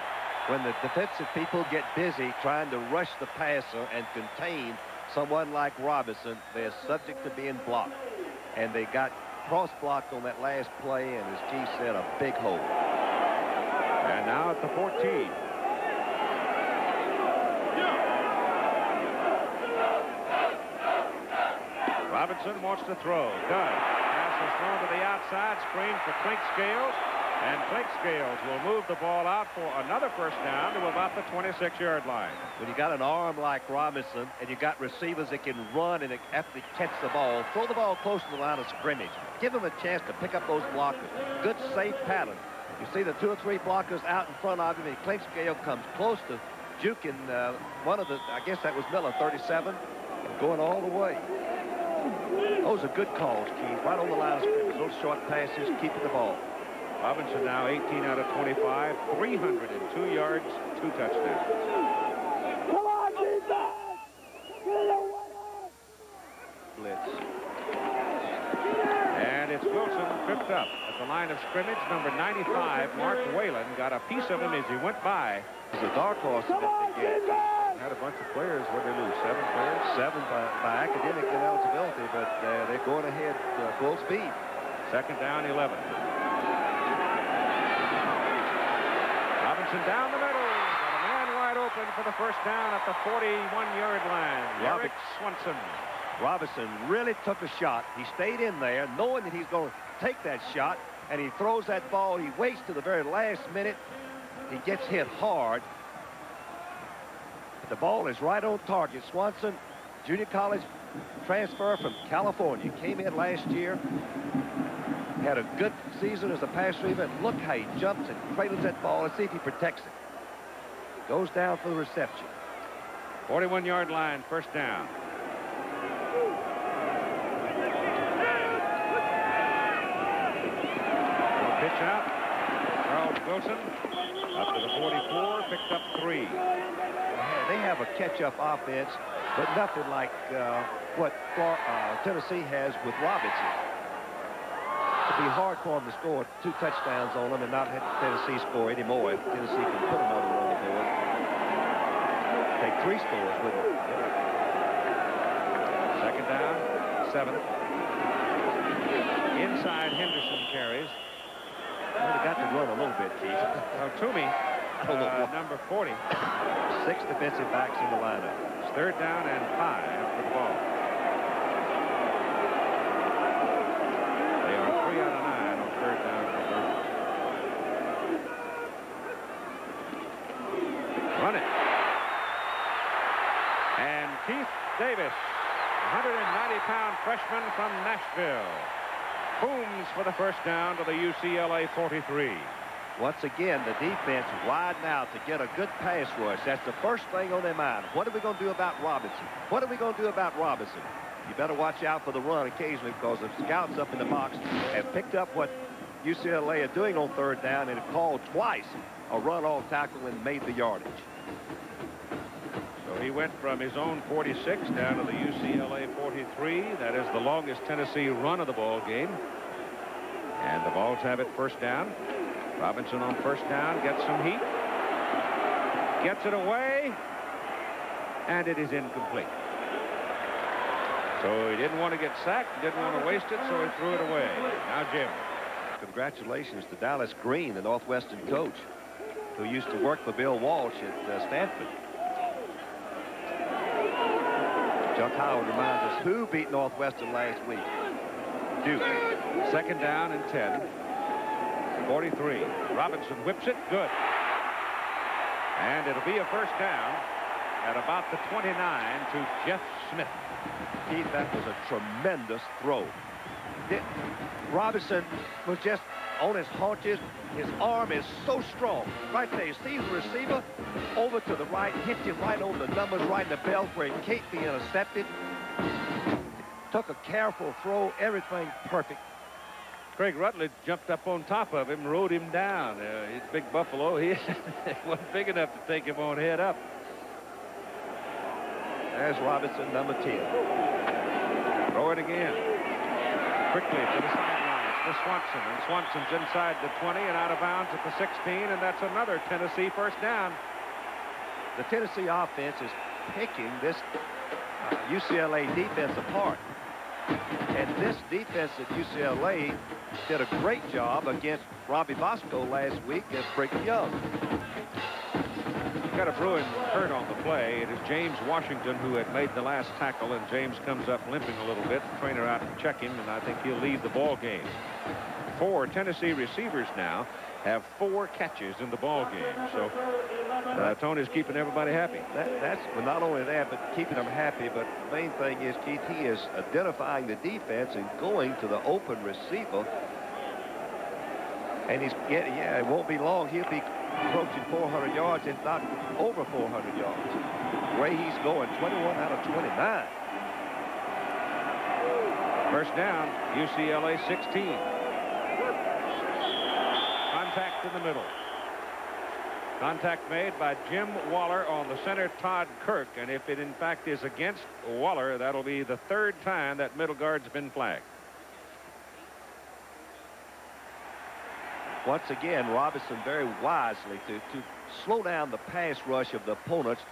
when the defensive people get busy trying to rush the passer and contain someone like Robinson, they're subject to being blocked. And they got cross-blocked on that last play, and as G said, a big hole. And now at the 14. Robinson wants to throw. Does. Is thrown to the outside. Screen for Clink Scales. And Clink Scales will move the ball out for another first down to about the 26-yard line. When you got an arm like Robinson and you got receivers that can run and after catch the ball, throw the ball close to the line of scrimmage. Give them a chance to pick up those blockers. Good, safe pattern. You see the two or three blockers out in front of him, and Clink Scale comes close to juking uh, one of the, I guess that was Miller, 37, and going all the way. Those are good calls, Keith. Right on the line of scrimmage. Those short passes, keeping the ball. Robinson now 18 out of 25, 302 yards, two touchdowns. Come on, defense! Get away! Blitz. And it's Wilson tripped up at the line of scrimmage. Number 95, Mark Whalen, got a piece of him as he went by. It's a dark horse in Come on, that big Had a bunch of players. What did they lose? Seven players? Seven by, by academic ineligibility, but uh, they're going ahead uh, full speed. Second down, 11. Robinson down the middle. Got a man wide open for the first down at the 41-yard line. Robert- Eric Swanson. Robinson really took a shot. He stayed in there knowing that he's going to take that shot, and he throws that ball. He waits to the very last minute. He gets hit hard. The ball is right on target. Swanson, junior college transfer from California, came in last year, had a good season as a pass receiver. Look how he jumps and cradles that ball. Let's see if he protects it. Goes down for the reception. 41-yard line, first down. Pitch out. Charles Wilson up to the 44, picked up three. They have a catch-up offense, but nothing like uh, what uh, Tennessee has with Robinson. It'd be hard for them to score two touchdowns on them and not have Tennessee score anymore if Tennessee can put another one on the board. Take three scores with them. Second down, seven. Inside Henderson carries. Well, they got to run a little bit, Keith. Now Toomey, uh, number 40. Six defensive backs in the lineup. It's third down and five for the ball. They are three out of nine on third down. Run it. And Keith Davis, 190-pound freshman from Nashville, booms for the first down to the UCLA 43. Once again, the defense widen out to get a good pass rush. That's the first thing on their mind. What are we going to do about Robinson? What are we going to do about Robinson? You better watch out for the run occasionally because the scouts up in the box have picked up what UCLA are doing on third down and have called twice a run off tackle and made the yardage. So he went from his own 46 down to the UCLA 43. That is the longest Tennessee run of the ball game. And the Vols have it first down. Robinson on first down gets some heat. Gets it away. And it is incomplete. So he didn't want to get sacked, didn't want to waste it, so he threw it away. Now Jim. Congratulations to Dennis Green, the Northwestern coach, who used to work for Bill Walsh at uh, Stanford. Chuck Howard reminds us who beat Northwestern last week. Duke. Second down and 10. 43. Robinson whips it. Good. And it'll be a first down at about the 29 to Jeff Smith. Keith, that was a tremendous throw. Robinson was just on his haunches. His arm is so strong. Right there, you see the receiver over to the right, hit him right on the numbers, right in the belt where he can't be intercepted. Took a careful throw, everything perfect. Craig Rutledge jumped up on top of him, rode him down. Uh, he's big buffalo. He wasn't big enough to take him on head up. There's Robinson, number 10. Throw it again. Quickly to the sidelines to Swanson. And Swanson's inside the 20 and out of bounds at the 16, and that's another Tennessee first down. The Tennessee offense is picking this uh, UCLA defense apart. And this defense at UCLA did a great job against Robbie Bosco last week against Brigham Young got a Bruin hurt on the play. It is James Washington who had made the last tackle, and James comes up limping a little bit. The trainer out to check him, and I think he'll leave the ball game. Four Tennessee receivers now have four catches in the ball game. So uh, Tony's keeping everybody happy. That, that's well, not only that, but keeping them happy. But the main thing is, Keith, he is identifying the defense and going to the open receiver. And he's getting, yeah, it won't be long. He'll be approaching 400 yards, if not over 400 yards. The way he's going, 21 out of 29. First down, UCLA 16. Contact in the middle. Contact made by Jim Waller on the center, Todd Kirk. And if it in fact is against Waller, that'll be the third time that middle guard's been flagged. Once again, Robinson very wisely to, to slow down the pass rush of the opponents.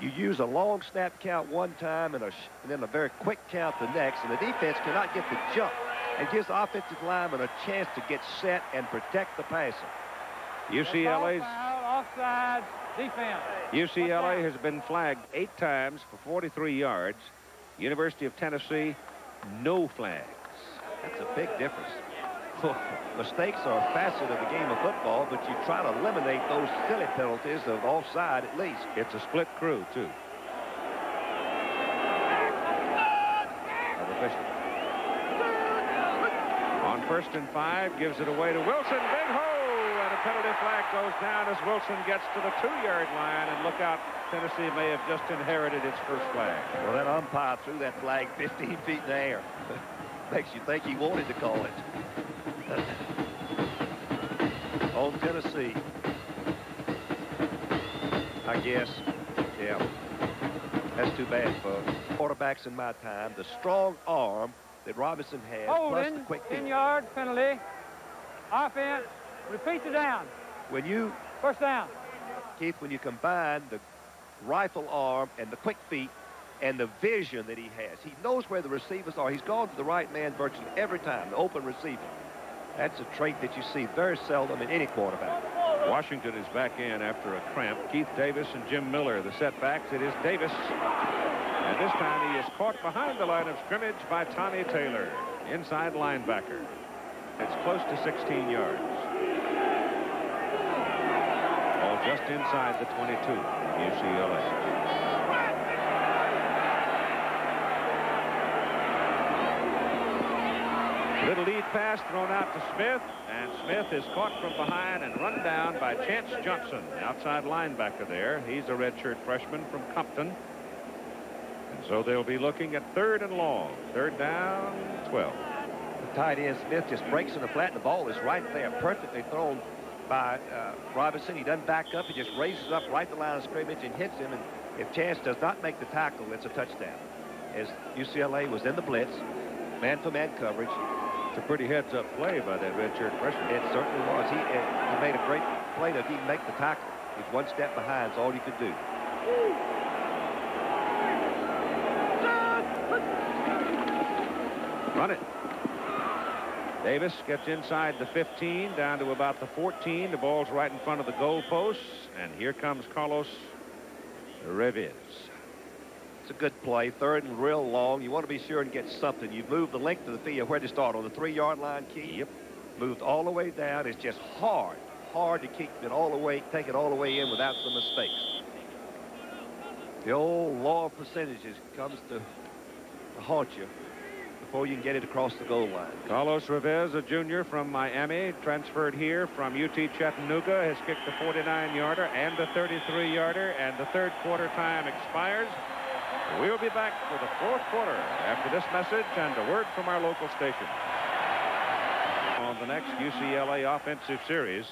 You use a long snap count one time and, a, and then a very quick count the next, and the defense cannot get the jump and gives offensive lineman a chance to get set and protect the passer. UCLA's offside defense. UCLA has been flagged eight times for 43 yards. University of Tennessee, no flags. That's a big difference. mistakes are a facet of the game of football, but you try to eliminate those silly penalties of offside at least. It's a split crew, too. On first and five, gives it away to Wilson. Big hole! And a penalty flag goes down as Wilson gets to the two-yard line. And look out, Tennessee may have just inherited its first flag. Well, that umpire threw that flag 15 feet in the air. Makes you think he wanted to call it. on Tennessee. I guess, yeah, that's too bad for quarterbacks in my time. The strong arm that Robinson has, Holding, plus the quick feet. 10-yard penalty. Offense, repeat the down. When you... First down. Keith, when you combine the rifle arm and the quick feet and the vision that he has, he knows where the receivers are. He's gone to the right man virtually every time, the open receiver. That's a trait that you see very seldom in any quarterback. Washington is back in after a cramp. Keith Davis and Jim Miller, the setbacks. It is Davis. And this time he is caught behind the line of scrimmage by Tommy Taylor, inside linebacker. It's close to 16 yards. All just inside the 22, UCLA. Little lead pass thrown out to Smith, and Smith is caught from behind and run down by Chance Johnson, outside linebacker there. He's a redshirt freshman from Compton. So they'll be looking at third and long. Third down, 12. The tight end Smith just breaks in the flat, and the ball is right there, perfectly thrown by uh, Robinson. He doesn't back up. He just raises up right the line of scrimmage and hits him. And if Chance does not make the tackle, it's a touchdown. As UCLA was in the blitz, man-for-man -man coverage, it's a pretty heads-up play by that redshirt freshman. It certainly was. He, he made a great play if he can make the tackle. He's one step behind is all you could do. Run it. Davis gets inside the 15, down to about the 14. The ball's right in front of the goalposts. And here comes Carlos Reveiz. It's a good play. Third and real long. You want to be sure and get something. You move the length of the field. Where to start? On the three-yard line, Key? Yep. Moved all the way down. It's just hard, hard to keep it all the way, take it all the way in without some mistakes. The old law of percentages comes to, to haunt you before you can get it across the goal line. Carlos Reveiz, a junior from Miami, transferred here from UT Chattanooga, has kicked the 49-yarder and the 33-yarder, and the third quarter time expires. We'll be back for the fourth quarter after this message and a word from our local station. On the next UCLA offensive series,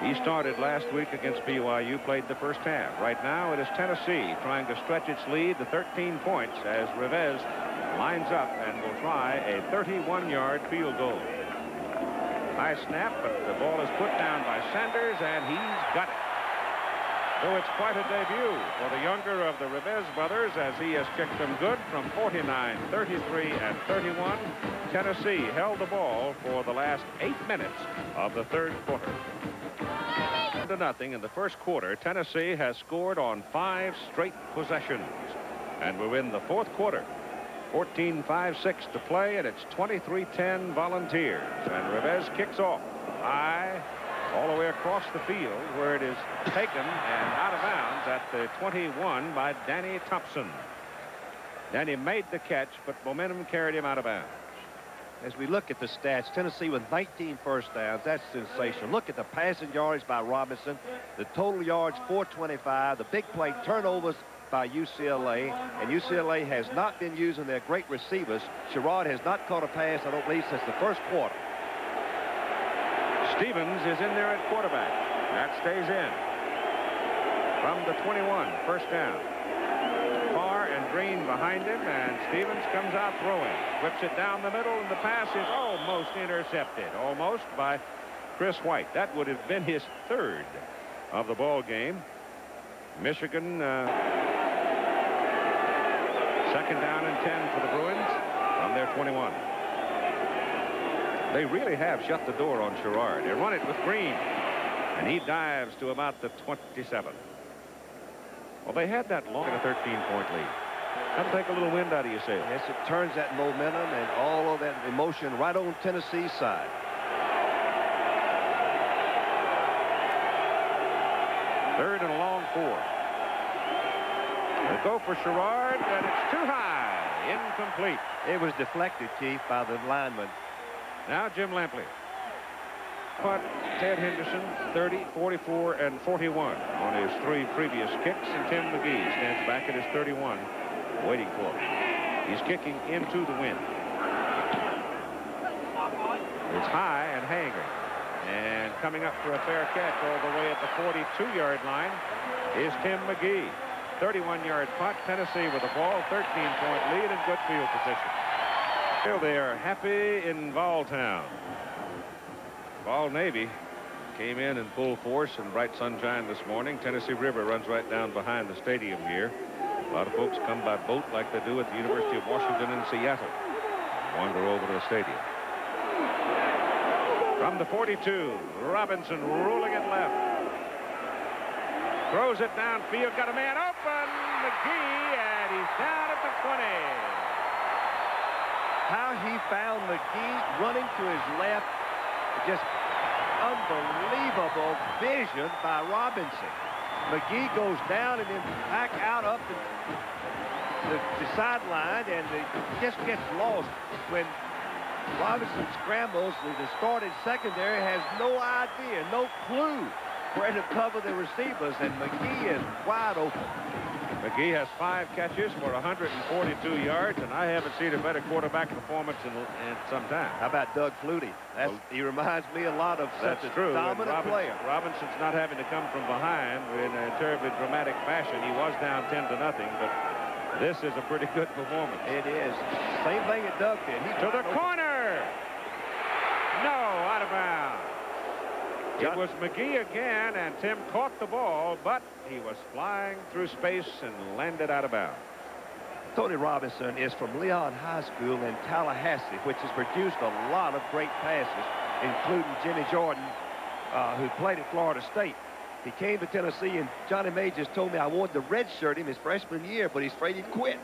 he started last week against BYU, played the first half. Right now, it is Tennessee trying to stretch its lead to 13 points as Reveiz lines up and will try a 31-yard field goal. High snap, but the ball is put down by Sanders, and he's got it. So it's quite a debut for the younger of the Reveiz brothers as he has kicked them good from 49, 33, and 31. Tennessee held the ball for the last eight minutes of the third quarter. To nothing in the first quarter, Tennessee has scored on five straight possessions. And we're in the fourth quarter. 14-5-6 to play, and it's 23-10 Volunteers. And Reveiz kicks off high all the way across the field where it is taken and out of bounds at the 21 by Danny Thompson. Danny made the catch, but momentum carried him out of bounds. As we look at the stats, Tennessee with 19 first downs. That's sensational. Look at the passing yards by Robinson. The total yards, 425. The big play turnovers by UCLA. And UCLA has not been using their great receivers. Sherrard has not caught a pass, I don't believe, since the first quarter. Stevens is in there at quarterback. That stays in. From the 21, first down. Farr and Green behind him, and Stevens comes out throwing. Whips it down the middle, and the pass is almost intercepted. Almost by Chris White. That would have been his third of the ball game. Michigan, uh, second down and 10 for the Bruins on their 21. They really have shut the door on Sherrard. They run it with Green, and he dives to about the 27. Well, they had that long, and a 13-point lead. That'll take a little wind out of your sail. Yes, it turns that momentum and all of that emotion right on Tennessee's side. Third and long four. They go for Sherrard, and it's too high. Incomplete. It was deflected, Chief, by the lineman. Now Jim Lampley. But Ted Henderson, 30, 44, and 41 on his three previous kicks. And Tim McGee stands back at his 31, waiting for him. He's kicking into the wind. It's high and hanging. And coming up for a fair catch all the way at the 42-yard line is Tim McGee. 31-yard punt. Tennessee with the ball. 13-point lead and good field position. Still, they are happy in Balltown. Vol Navy came in in full force in bright sunshine this morning. Tennessee River runs right down behind the stadium here. A lot of folks come by boat like they do at the University of Washington in Seattle. Wander over to the stadium. From the 42, Robinson ruling it left. Throws it downfield, got a man open, McGee, and he's down at the 20. How he found McGee running to his left, just unbelievable vision by Robinson. McGee goes down and then back out up the, the, the sideline and it just gets lost when Robinson scrambles. The starting secondary has no idea, no clue where to cover the receivers, and McGee is wide open. McGee has five catches for 142 yards, and I haven't seen a better quarterback performance in, in some time. How about Doug Flutie? That's, well, he reminds me a lot of that's such a true. dominant Robinson, player. Robinson's not having to come from behind in a terribly dramatic fashion. He was down 10 to nothing, but this is a pretty good performance. It is. Same thing that Doug did. He to the corner. No, out of bounds. It was McGee again, and Tim caught the ball, but he was flying through space and landed out of bounds. Tony Robinson is from Leon High School in Tallahassee, which has produced a lot of great passes, including Jimmy Jordan, uh, who played at Florida State. He came to Tennessee, and Johnny Majors told me I wanted to redshirt him his freshman year, but he's afraid he'd quit.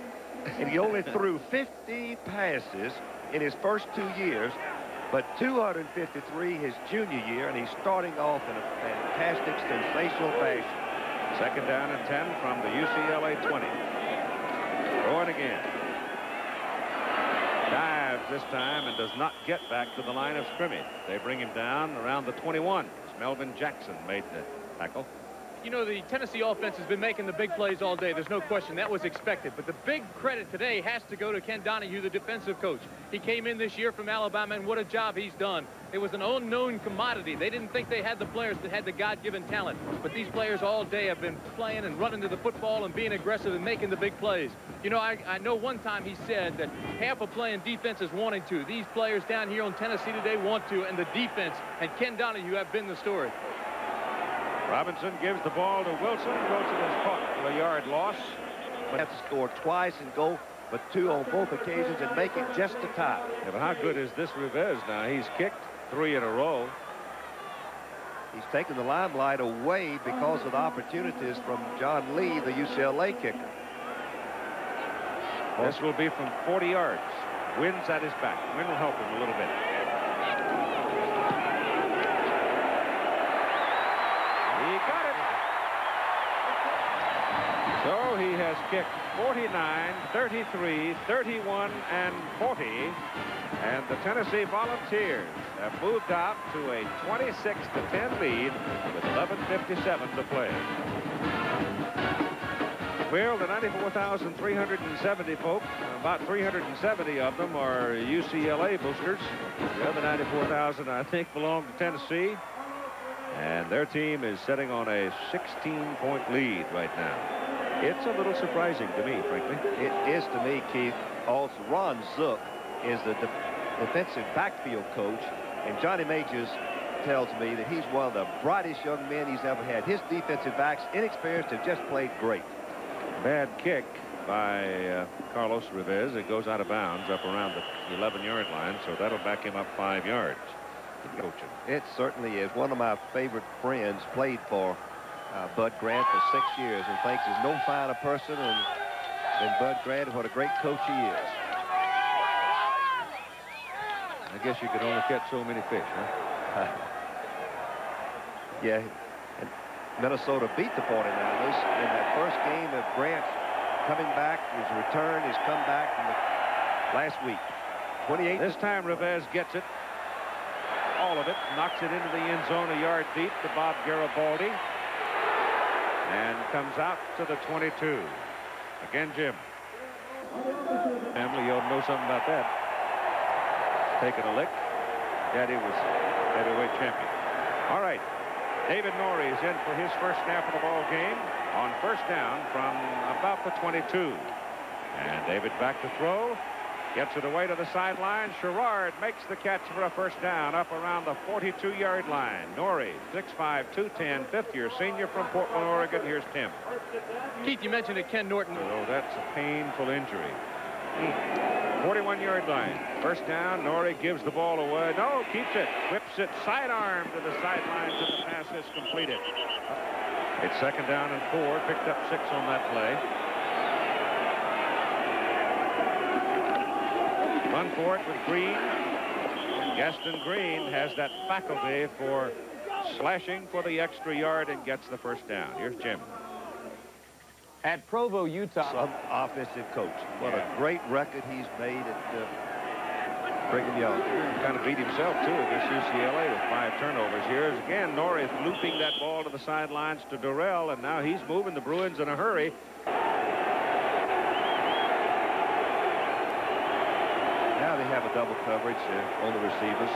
And he only threw 15 passes in his first two years, but 253 his junior year, and he's starting off in a fantastic, sensational fashion. Second down and 10 from the UCLA 20. Throwing again. Dives this time and does not get back to the line of scrimmage. They bring him down around the 21. It's Melvin Jackson made the tackle. You know, the Tennessee offense has been making the big plays all day. There's no question that was expected. But the big credit today has to go to Ken Donahue, the defensive coach. He came in this year from Alabama, and what a job he's done. It was an unknown commodity. They didn't think they had the players that had the God-given talent. But these players all day have been playing and running to the football and being aggressive and making the big plays. You know, I, I know one time he said that half of playing defense is wanting to. These players down here on Tennessee today want to, and the defense and Ken Donahue have been the story. Robinson gives the ball to Wilson. Wilson is caught for a yard loss. But have to score twice and go but two on both occasions and make it just a tie. Yeah, but how good is this Reveiz now? He's kicked three in a row. He's taken the limelight away because of the opportunities from John Lee, the UCLA kicker. This will be from 40 yards. Wind's at his back. Wind will help him a little bit. He got it. So he has kicked 49, 33, 31, and 40. And the Tennessee Volunteers have moved out to a 26 to 10 lead with 11.57 to play. Well, the 94,370 folks, about 370 of them are UCLA boosters. The other 94,000, I think, belong to Tennessee. And their team is sitting on a 16-point lead right now. It's a little surprising to me, frankly. It is to me, Keith. Also, Ron Zook is the de defensive backfield coach, and Johnny Majors tells me that he's one of the brightest young men he's ever had. His defensive backs, inexperienced, have just played great. Bad kick by uh, Carlos Reveiz. It goes out of bounds up around the 11-yard line, so that'll back him up five yards. Coaching. It certainly is. One of my favorite friends played for uh, Bud Grant for six years and thinks there's no finer person than, than Bud Grant and what a great coach he is. I guess you could only catch so many fish, huh? yeah. And Minnesota beat the 49ers in that first game of Grant coming back. His return, his comeback from last week. 28. This time Reveiz gets it. All of it. Knocks it into the end zone a yard deep to Bob Garibaldi. And comes out to the 22. Again, Jim. Family, you ought to know something about that. Taking a lick. Daddy was heavyweight champion. All right. David Norrie is in for his first snap of the ball game on first down from about the 22. And David back to throw. Gets it away to the sideline. Sherrard makes the catch for a first down up around the 42-yard line. Norrie, 6'5", 210, fifth-year senior from Portland, Oregon. Here's Tim. Keith, you mentioned it, Ken Norton. Oh, that's a painful injury. 41-yard line. First down. Norrie gives the ball away. No, keeps it. Whips it sidearm to the sidelines, and the pass is completed. It's second down and four. Picked up six on that play. Run for it with Green. Gaston Green has that faculty for slashing for the extra yard and gets the first down. Here's Jim. At Provo, Utah. Some offensive coach. What Yeah. a great record he's made at uh, Brigham Young. Kind of beat himself, too, against UCLA with five turnovers. Here's again Norrie looping that ball to the sidelines to Dorrell, and now he's moving the Bruins in a hurry. Now they have a double coverage uh, on the receivers.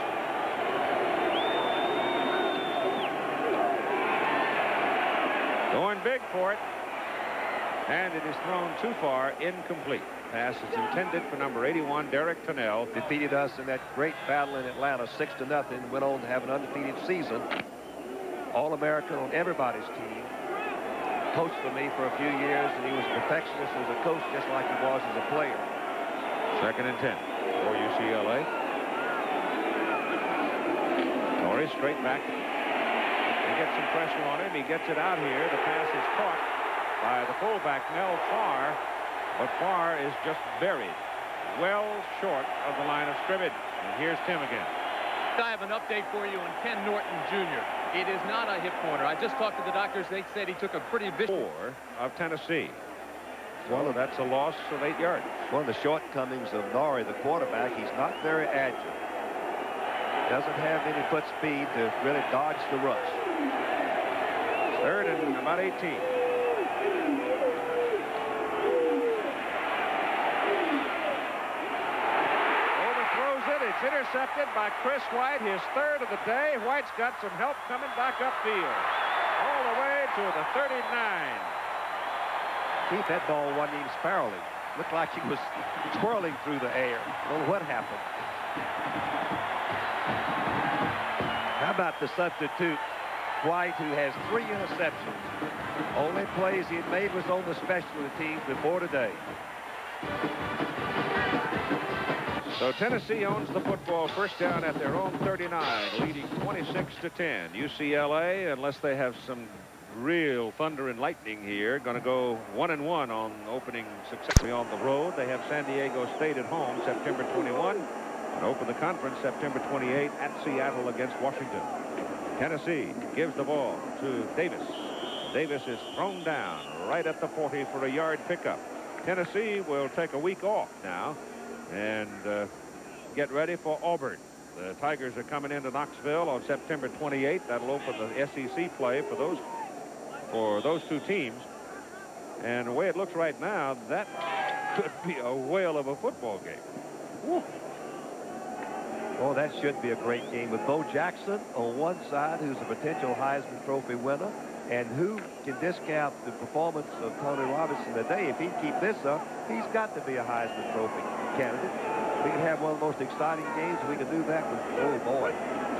Going big for it. And it is thrown too far, incomplete. Pass is intended for number 81, Derek Tennell. Defeated us in that great battle in Atlanta, six to nothing. Went on to have an undefeated season. All-American on everybody's team. Coached for me for a few years, and he was a perfectionist as a coach, just like he was as a player. Second and 10 for UCLA. Norrie straight back. He gets some pressure on him. He gets it out here. The pass is caught by the fullback, Mel Farr. But Farr is just buried well short of the line of scrimmage. And here's Tim again. I have an update for you on Ken Norton Jr. It is not a hip corner. I just talked to the doctors. They said he took a pretty vicious... Four of Tennessee. Well, that's a loss of eight yards. One of the shortcomings of Norrie, the quarterback, he's not very agile. Doesn't have any foot speed to really dodge the rush. Third and about 18. Overthrows it. It's intercepted by Chris White, his third of the day. White's got some help coming back upfield. All the way to the 39. Keith, that ball wasn't even. Looked like he was twirling through the air. Well, what happened. How about the substitute, White, who has three interceptions? Only plays he had made was on the special teams before today. So Tennessee owns the football first down at their own 39, leading 26 to 10. UCLA, unless they have some real thunder and lightning here, going to go one and one on opening successfully on the road. They have San Diego State at home September 21 and open the conference September 28 at Seattle against Washington. Tennessee gives the ball to Davis. Davis is thrown down right at the 40 for a yard pickup. Tennessee will take a week off now and uh, get ready for Auburn. The Tigers are coming into Knoxville on September 28th. That'll open the SEC play for those for those two teams. And the way it looks right now, that could be a whale of a football game. Woo. Well, that should be a great game with Bo Jackson on one side, who's a potential Heisman Trophy winner, and who can discount the performance of Tony Robinson today. If he keep this up, he's got to be a Heisman Trophy candidate. We can have one of the most exciting games. We can do that with, oh boy.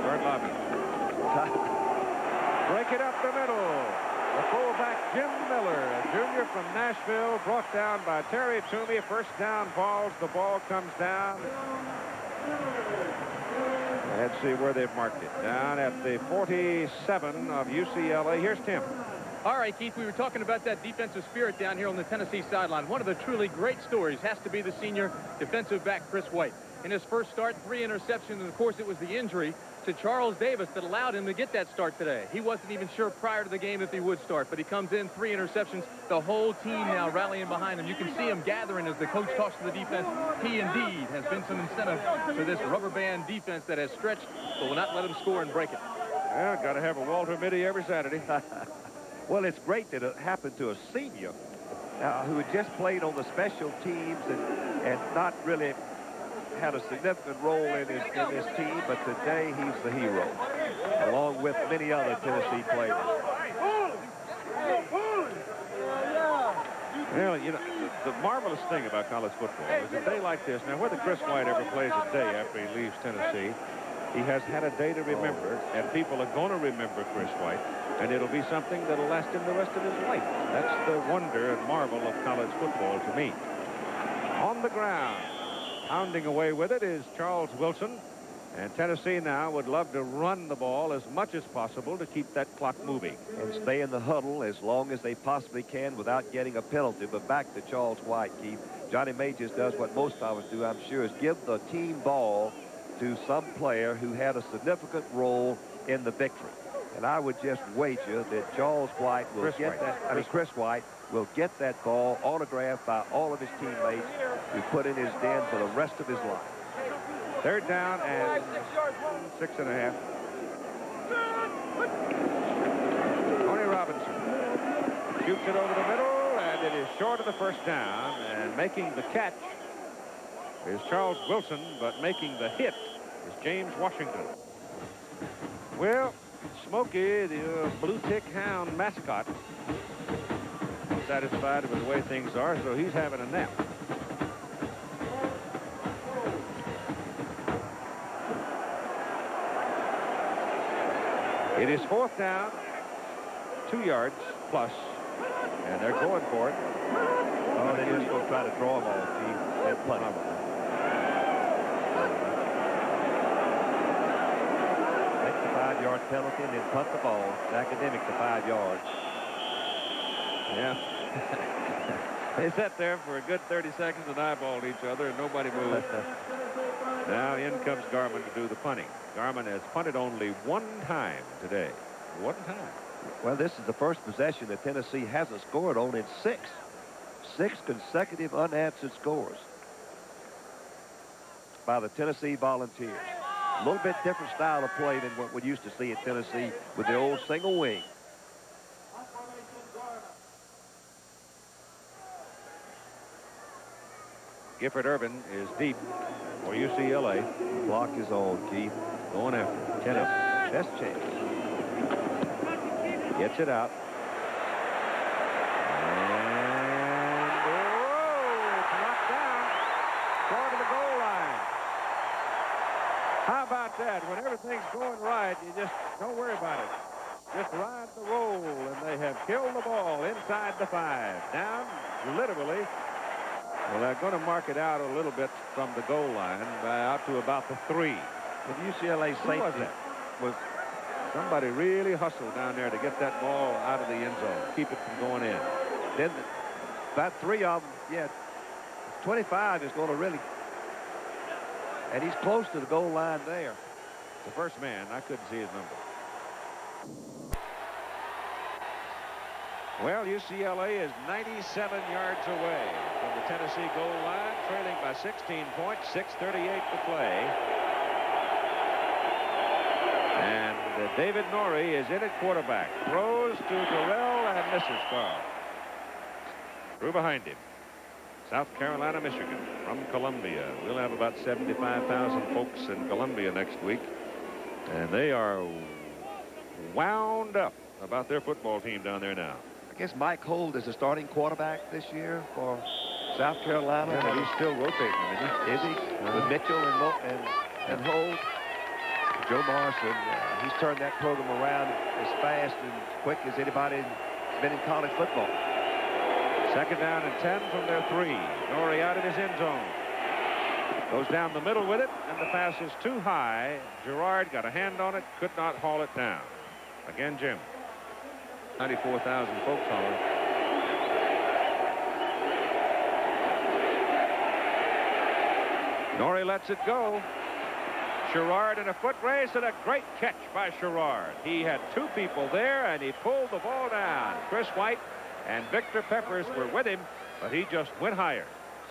Start lobby. Break it up the middle. The fullback, Jim Miller, a junior from Nashville, brought down by Terry Toomey. First down balls. The ball comes down. Let's see where they've marked it. Down at the 47 of UCLA. Here's Tim. All right, Keith, we were talking about that defensive spirit down here on the Tennessee sideline. One of the truly great stories has to be the senior defensive back, Chris White. In his first start, three interceptions, and of course it was the injury to Charles Davis that allowed him to get that start today. He wasn't even sure prior to the game if he would start, but he comes in, three interceptions. The whole team now rallying behind him. You can see him gathering as the coach talks to the defense. He indeed has been some incentive for this rubber band defense that has stretched, but will not let him score and break it. Yeah, got to have a Walter Mitty every Saturday. well, it's great that it happened to a senior uh, who had just played on the special teams and, and not really had a significant role in his, in his team, but today he's the hero, along with many other Tennessee players. Well, you know, the, marvelous thing about college football is a day like this. Now, whether Chris White ever plays a day after he leaves Tennessee, he has had a day to remember, and people are going to remember Chris White, and it'll be something that'll last him the rest of his life. That's the wonder and marvel of college football to me. On the ground, Pounding away with it is Charles Wilson. And Tennessee now would love to run the ball as much as possible to keep that clock moving. And stay in the huddle as long as they possibly can without getting a penalty. But back to Charles White, Keith. Johnny Majors does what most of us do, I'm sure, is give the team ball to some player who had a significant role in the victory. And I would just wager that Charles White will Chris get White. that. I mean, Chris White will get that ball autographed by all of his teammates who put in his den for the rest of his life. Third down and six and a half. Tony Robinson shoots it over the middle, and it is short of the first down. And making the catch is Charles Wilson, but making the hit is James Washington. Well, Smokey, the uh, blue tick hound mascot, satisfied with the way things are, so he's having a nap. It is fourth down, two yards plus, and they're going for it. Oh, they're just to try to draw them all, Steve. They're plenty. Take the five-yard penalty and then punt the ball. It's academic to five yards. Yeah. They sat there for a good 30 seconds and eyeballed each other, and nobody moved. now in comes Garman to do the punting. Garman has punted only one time today. One time. Well, this is the first possession that Tennessee hasn't scored on in six. Six consecutive unanswered scores by the Tennessee Volunteers. A little bit different style of play than what we used to see at Tennessee with the old single wing. Gifford Irvin is deep for UCLA. Block is on, Keith. Going after Tennis. Best chance. Gets it out. And whoa, it's knocked down. Short of the goal line. How about that? When everything's going right, you just don't worry about it. Just ride the roll, and they have killed the ball inside the five. Down, literally. Well, they're going to mark it out a little bit from the goal line, by out to about the three. But UCLA Who was safety that? Was somebody really hustled down there to get that ball out of the end zone, keep it from going in. Then the, about three of them, yeah, 25 is going to really, and he's close to the goal line there. The first man, I couldn't see his number. Well, UCLA is 97 yards away from the Tennessee goal line, trailing by 16 points, 6.38 to play. And uh, David Norrie is in at quarterback. Throws to Terrell and misses Carl. Through behind him. South Carolina, Michigan, from Columbia. We'll have about 75,000 folks in Columbia next week. And they are wound up about their football team down there now. I guess Mike Hold is the starting quarterback this year for South Carolina. Yeah, he's still rotating, isn't he? Is he? With Mitchell and, Mo- and, and Hold. Joe Morrison, uh, he's turned that program around as fast and quick as anybody has been in college football. Second down and 10 from their three. Norrie out of his end zone. Goes down the middle with it, and the pass is too high. Gerard got a hand on it, could not haul it down. Again, Jim. 94,000 folks holler. Norrie lets it go. Sherrard in a foot race and a great catch by Sherrard. He had two people there and he pulled the ball down. Chris White and Victor Peppers were with him, but he just went higher.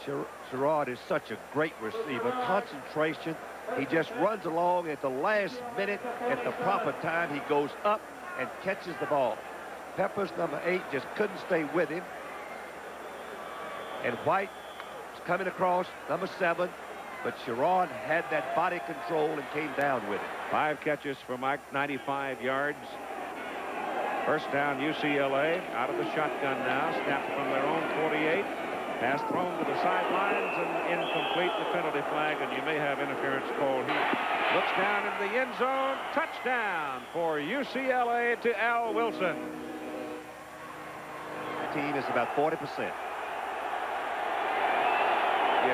Sher- Sherrard is such a great receiver. Concentration. He just runs along at the last minute, at the proper time. He goes up and catches the ball. Peppers, number eight, just couldn't stay with him. And White was coming across, number seven. But Sherrard had that body control and came down with it. Five catches for Mike, 95 yards. First down, UCLA. Out of the shotgun now. Snapped from their own 48. Pass thrown to the sidelines and incomplete the penalty flag, and you may have interference called here. Looks down into the end zone. Touchdown for UCLA to Al Wilson. Team is about 40%. Yeah,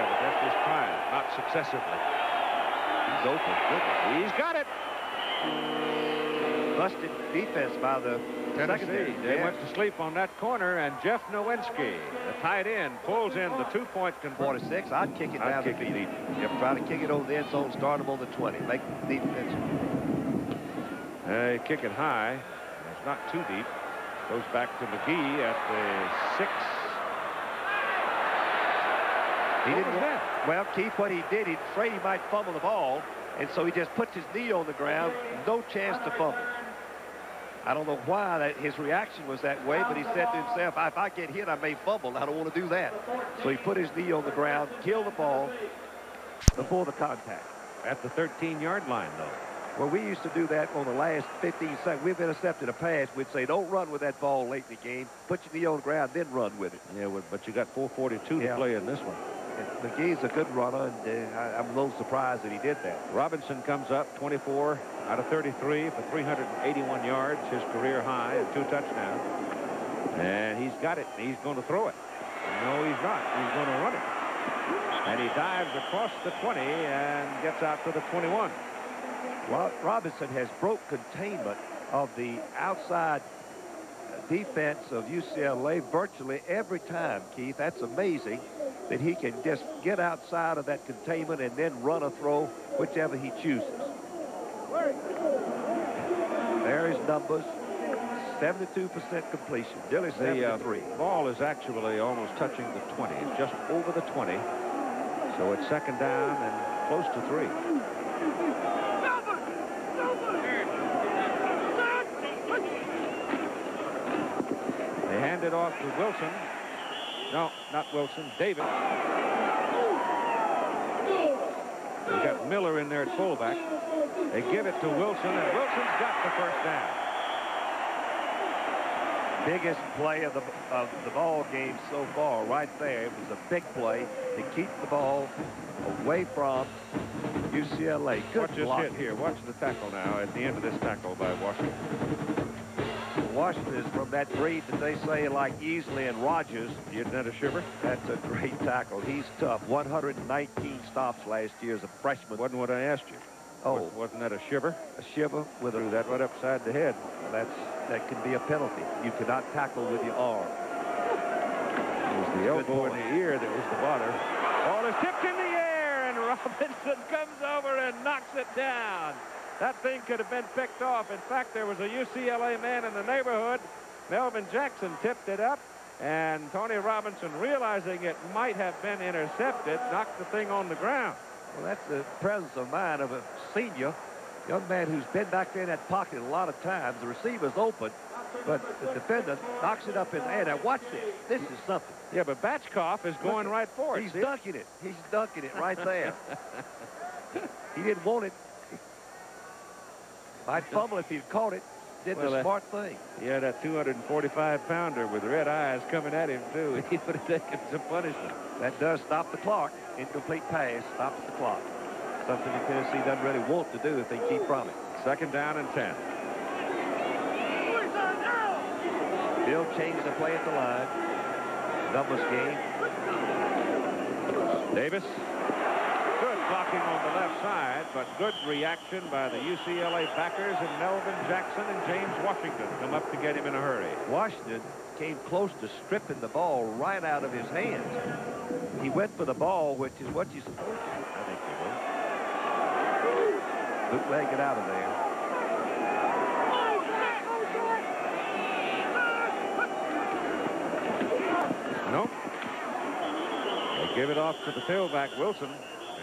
but that's just trying, not successively. He's open. Goodness. He's got it. Busted defense by the Tennessee. secondary. They Yeah. went to sleep on that corner, and Jeff Nowinski, the tight end, pulls in the two-point conversion. 46. I'd kick it I'd down kick the it field. Yep, try to kick it over the end zone, start him on the 20. Make the defense. They kick it high. It's not too deep. Goes back to McGee at the six. He What didn't want- Well, Keith, what he did, he afraid he might fumble the ball, and so he just puts his knee on the ground, no chance to fumble. I don't know why that his reaction was that way, but he said to himself, if I get hit, I may fumble. I don't want to do that. So he put his knee on the ground, killed the ball before the contact. At the 13-yard line, though. Well, we used to do that on the last 15 seconds. We've intercepted a pass. We'd say, don't run with that ball late in the game. Put your knee on the ground, then run with it. Yeah, but you got 442 Yeah. to play in this one. And McGee's a good runner, and uh, I, I'm a little surprised that he did that. Robinson comes up 24 out of 33 for 381 yards, his career high, and two touchdowns. And he's got it. He's going to throw it. No, he's not. He's going to run it. And he dives across the 20 and gets out to the 21. Ro- Robinson has broke containment of the outside defense of UCLA virtually every time, Keith. That's amazing that he can just get outside of that containment and then run a throw whichever he chooses. There his numbers. 72% completion. Dilly The uh, ball is actually almost touching the 20. It's just over the 20. So it's second down and close to three. It off to Wilson. No, not Wilson. Davis. They got Miller in there at fullback. They give it to Wilson, and Wilson's got the first down. biggest play of the of the ball game so far right there. It was a big play to keep the ball away from UCLA. Good Watch this blocking. hit here. Watch the tackle now at the end of this tackle by Washington. Washington is from that breed that they say like Easley and Rogers. Isn't that a shiver? That's a great tackle. He's tough. 119 stops last year as a freshman. Wasn't what I asked you. Oh, Wasn't that a shiver? a shiver with Threw that right upside the head. that's that can be a penalty. You cannot tackle with your arm. It was the elbow in the ear that was the bother. Ball is tipped in the air, and Robinson comes over and knocks it down. That thing could have been picked off. In fact, there was a UCLA man in the neighborhood. Melvin Jackson tipped it up, and Tony Robinson, realizing it might have been intercepted, knocked the thing on the ground. Well, that's the presence of mind of a senior young man who's been back there in that pocket a lot of times. The receiver's open, but the defender knocks it up in the air. Now watch this. This is something. Yeah, but Batchkoff is going right for it. He's see? dunking it. He's dunking it right there. he didn't want it. Might fumble if he'd caught it. Did Well, the uh, smart thing. Yeah, that 245 pounder with red eyes coming at him too. He would have taken some punishment. That does stop the clock. Incomplete pass stops the clock. Something that Tennessee doesn't really want to do if they keep from it. Second down and 10. Bill changed the play at the line. Numbers game. Davis. Blocking on the left side, but good reaction by the UCLA backers and Melvin Jackson and James Washington come up to get him in a hurry. Washington came close to stripping the ball right out of his hands. He went for the ball, which is what you're supposed to do. I think he will. Bootleg it out of there. Nope. They give it off to the tailback, Wilson.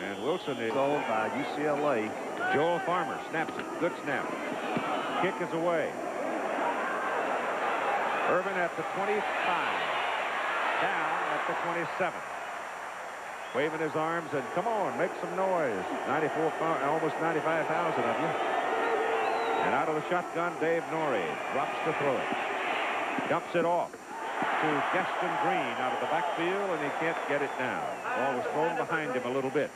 And Wilson is Owned by UCLA. Joel Farmer snaps it. Good snap. Kick is away. Irvin at the 25. Down at the 27. Waving his arms and come on, make some noise. 94, almost 95,000 of you. And out of the shotgun, Dave Norrie drops to throw it. Dumps it off to Gaston Green out of the backfield, and he can't get it down. Ball was thrown behind him a little bit.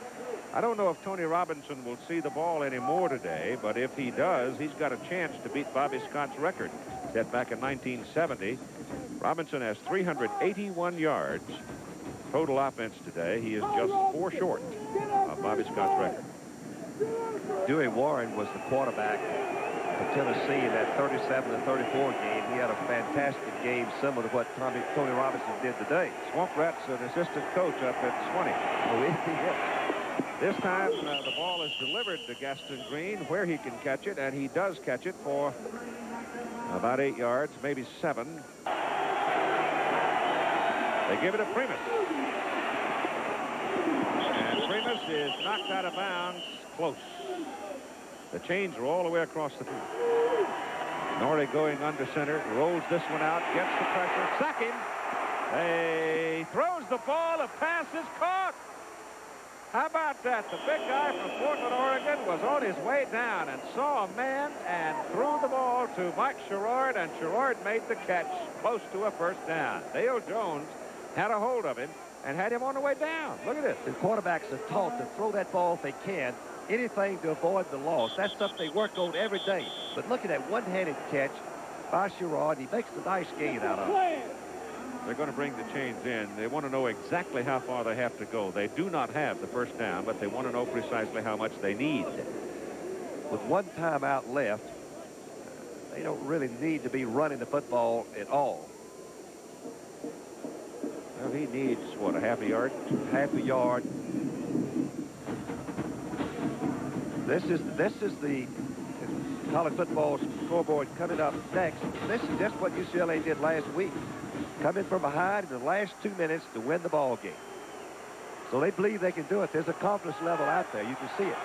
I don't know if Tony Robinson will see the ball anymore today, but if he does, he's got a chance to beat Bobby Scott's record set back in 1970. Robinson has 381 yards total offense today. He is just four short of Bobby Scott's record. Dewey Warren was the quarterback for Tennessee in that 37 to 34 game. He had a fantastic game, similar to what Tommy, Tony Robinson did today. Swamp Rat's an assistant coach up at Sewanee. Oh, is he? This time, uh, the ball is delivered to Gaston Green where he can catch it, and he does catch it for about eight yards, maybe seven. They give it to Primus. And Primus is knocked out of bounds close. The chains are all the way across the field. Norrie going under center, rolls this one out, gets the pressure, second. They throws the ball, a pass is caught. How about that? The big guy from Portland, Oregon was on his way down and saw a man and threw the ball to Mike Sherrard, and Sherrard made the catch close to a first down. Dale Jones had a hold of him and had him on the way down. Look at this. The quarterbacks are taught to throw that ball if they can, anything to avoid the loss. That's stuff they work on every day. But look at that one-handed catch by Sherrard. He makes a nice gain out of it. They're going to bring the chains in. They want to know exactly how far they have to go. They do not have the first down, but they want to know precisely how much they need. With one timeout left, They don't really need to be running the football at all. Well, he needs, what, a half a yard? Half a yard. This is this is the college football scoreboard coming up next. This is just what UCLA did last week. Coming from behind in the last two minutes to win the ball game. So they believe they can do it. There's a confidence level out there. You can see it.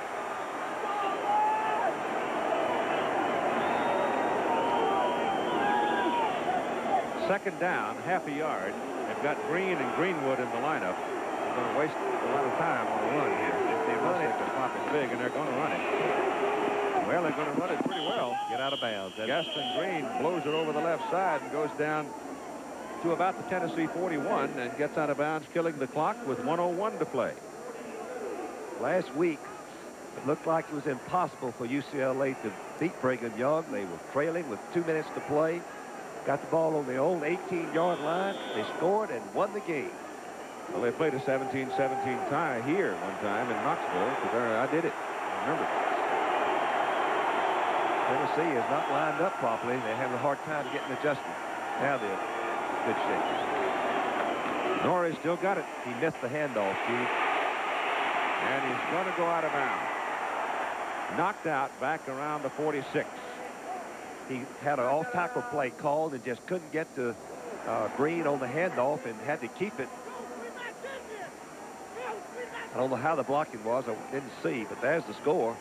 Second down, half a yard. They've got Green and Greenwood in the lineup. They're going to waste a lot of time on the run here. If they run it, the pop is big, and they're going to run it. Well, they're going to run it pretty well. Get out of bounds. Gaston Green blows it over the left side and goes down to about the Tennessee 41 and gets out of bounds, killing the clock with 101 to play. Last week, it looked like it was impossible for UCLA to beat Brigham Young. They were trailing with two minutes to play. Got the ball on the own 18-yard line. They scored and won the game. Well, they played a 17-17 tie here one time in Knoxville. Because I did it. I remember. Tennessee is not lined up properly. They're having a hard time getting adjusted. Now they're good shape. Norrie still got it. He missed the handoff, Steve. And he's going to go out of bounds. Knocked out back around the 46. He had an off-tackle play called and just couldn't get to uh, Green on the handoff and had to keep it. I don't know how the blocking was. I didn't see, but there's the score.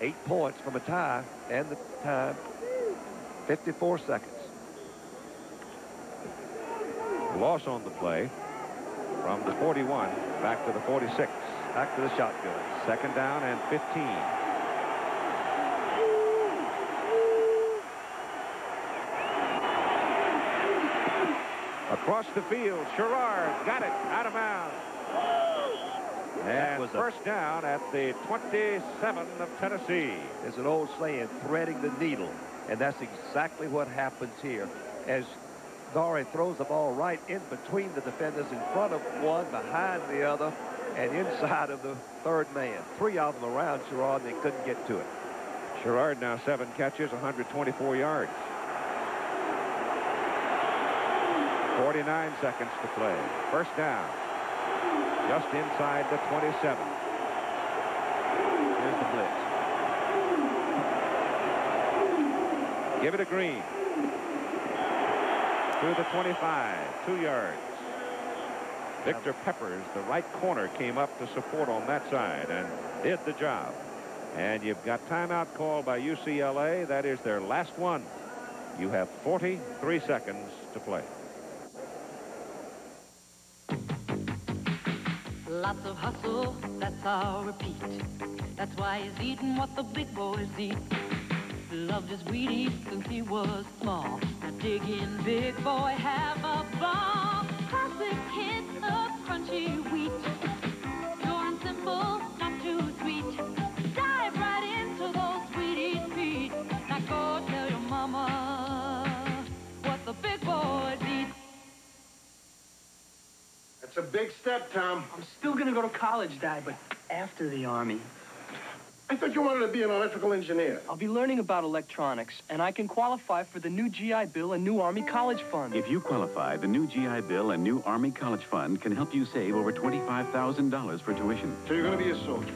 Eight points from a tie and the time, 54 seconds. Loss on the play from the 41 back to the 46. Back to the shotgun. Second down and 15. Across the field, Sherrard got it out of bounds. And was a- first down at the 27 of Tennessee. There's an old saying, threading the needle. And that's exactly what happens here. As Norrie throws the ball right in between the defenders, in front of one, behind the other, and inside of the third man. Three of them around Sherrard, and they couldn't get to it. Sherrard now seven catches, 124 yards. 49 seconds to play. First down. Just inside the 27. Here's the blitz. Give it a green. Through the 25, two yards. Victor Peppers, the right corner, came up to support on that side and did the job. And you've got timeout called by UCLA. That is their last one. You have 43 seconds to play. Lots of hustle, that's our repeat. That's why he's eating what the big boys eat. Loved his Wheaties since he was small. Now dig in, big boy, have a ball. Classic hit That's a big step, Tom. I'm still gonna go to college, Dad, but after the Army. I thought you wanted to be an electrical engineer. I'll be learning about electronics, and I can qualify for the new GI Bill and new Army College Fund. If you qualify, the new GI Bill and new Army College Fund can help you save over $25,000 for tuition. So you're going to be a soldier.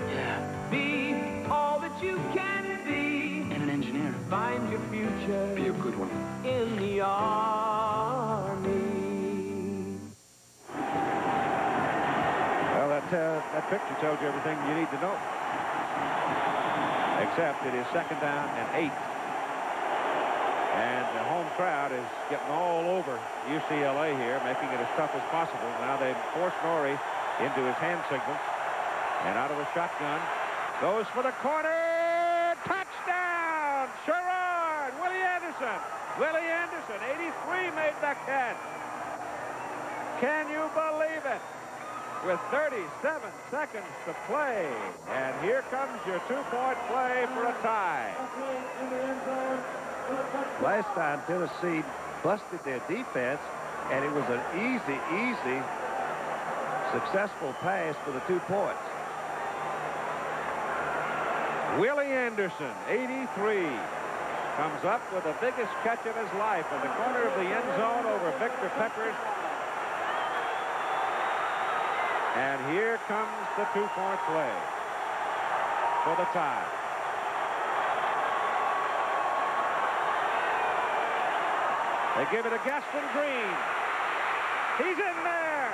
Yeah. Be all that you can be. And an engineer. Find your future Be a good one. in the army. Uh, that picture tells you everything you need to know. Except it is second down and eight. And the home crowd is getting all over UCLA here, making it as tough as possible. Now they've forced into his hand signal. And out of the shotgun, goes for the corner. Touchdown! Sherrard! Willie Anderson! Willie Anderson, 83 made that catch. Can you believe it? With 37 seconds to play. And here comes your two-point play for a tie. Last time, Tennessee busted their defense, and it was an easy, easy, successful pass for the two points. Willie Anderson, 83. comes up with the biggest catch of his life in the corner of the end zone over Victor Peppers. And here comes the two-point play for the tie. They give it to Gaston Green. He's in there.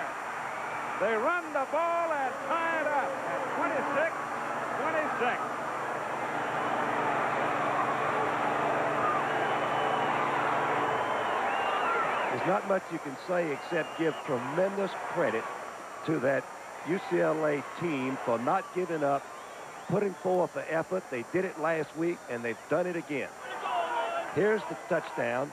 They run the ball and tie it up at 26 26. There's not much you can say except give tremendous credit to that UCLA team for not giving up, putting forth the effort. They did it last week, and they've done it again. Here's the touchdown.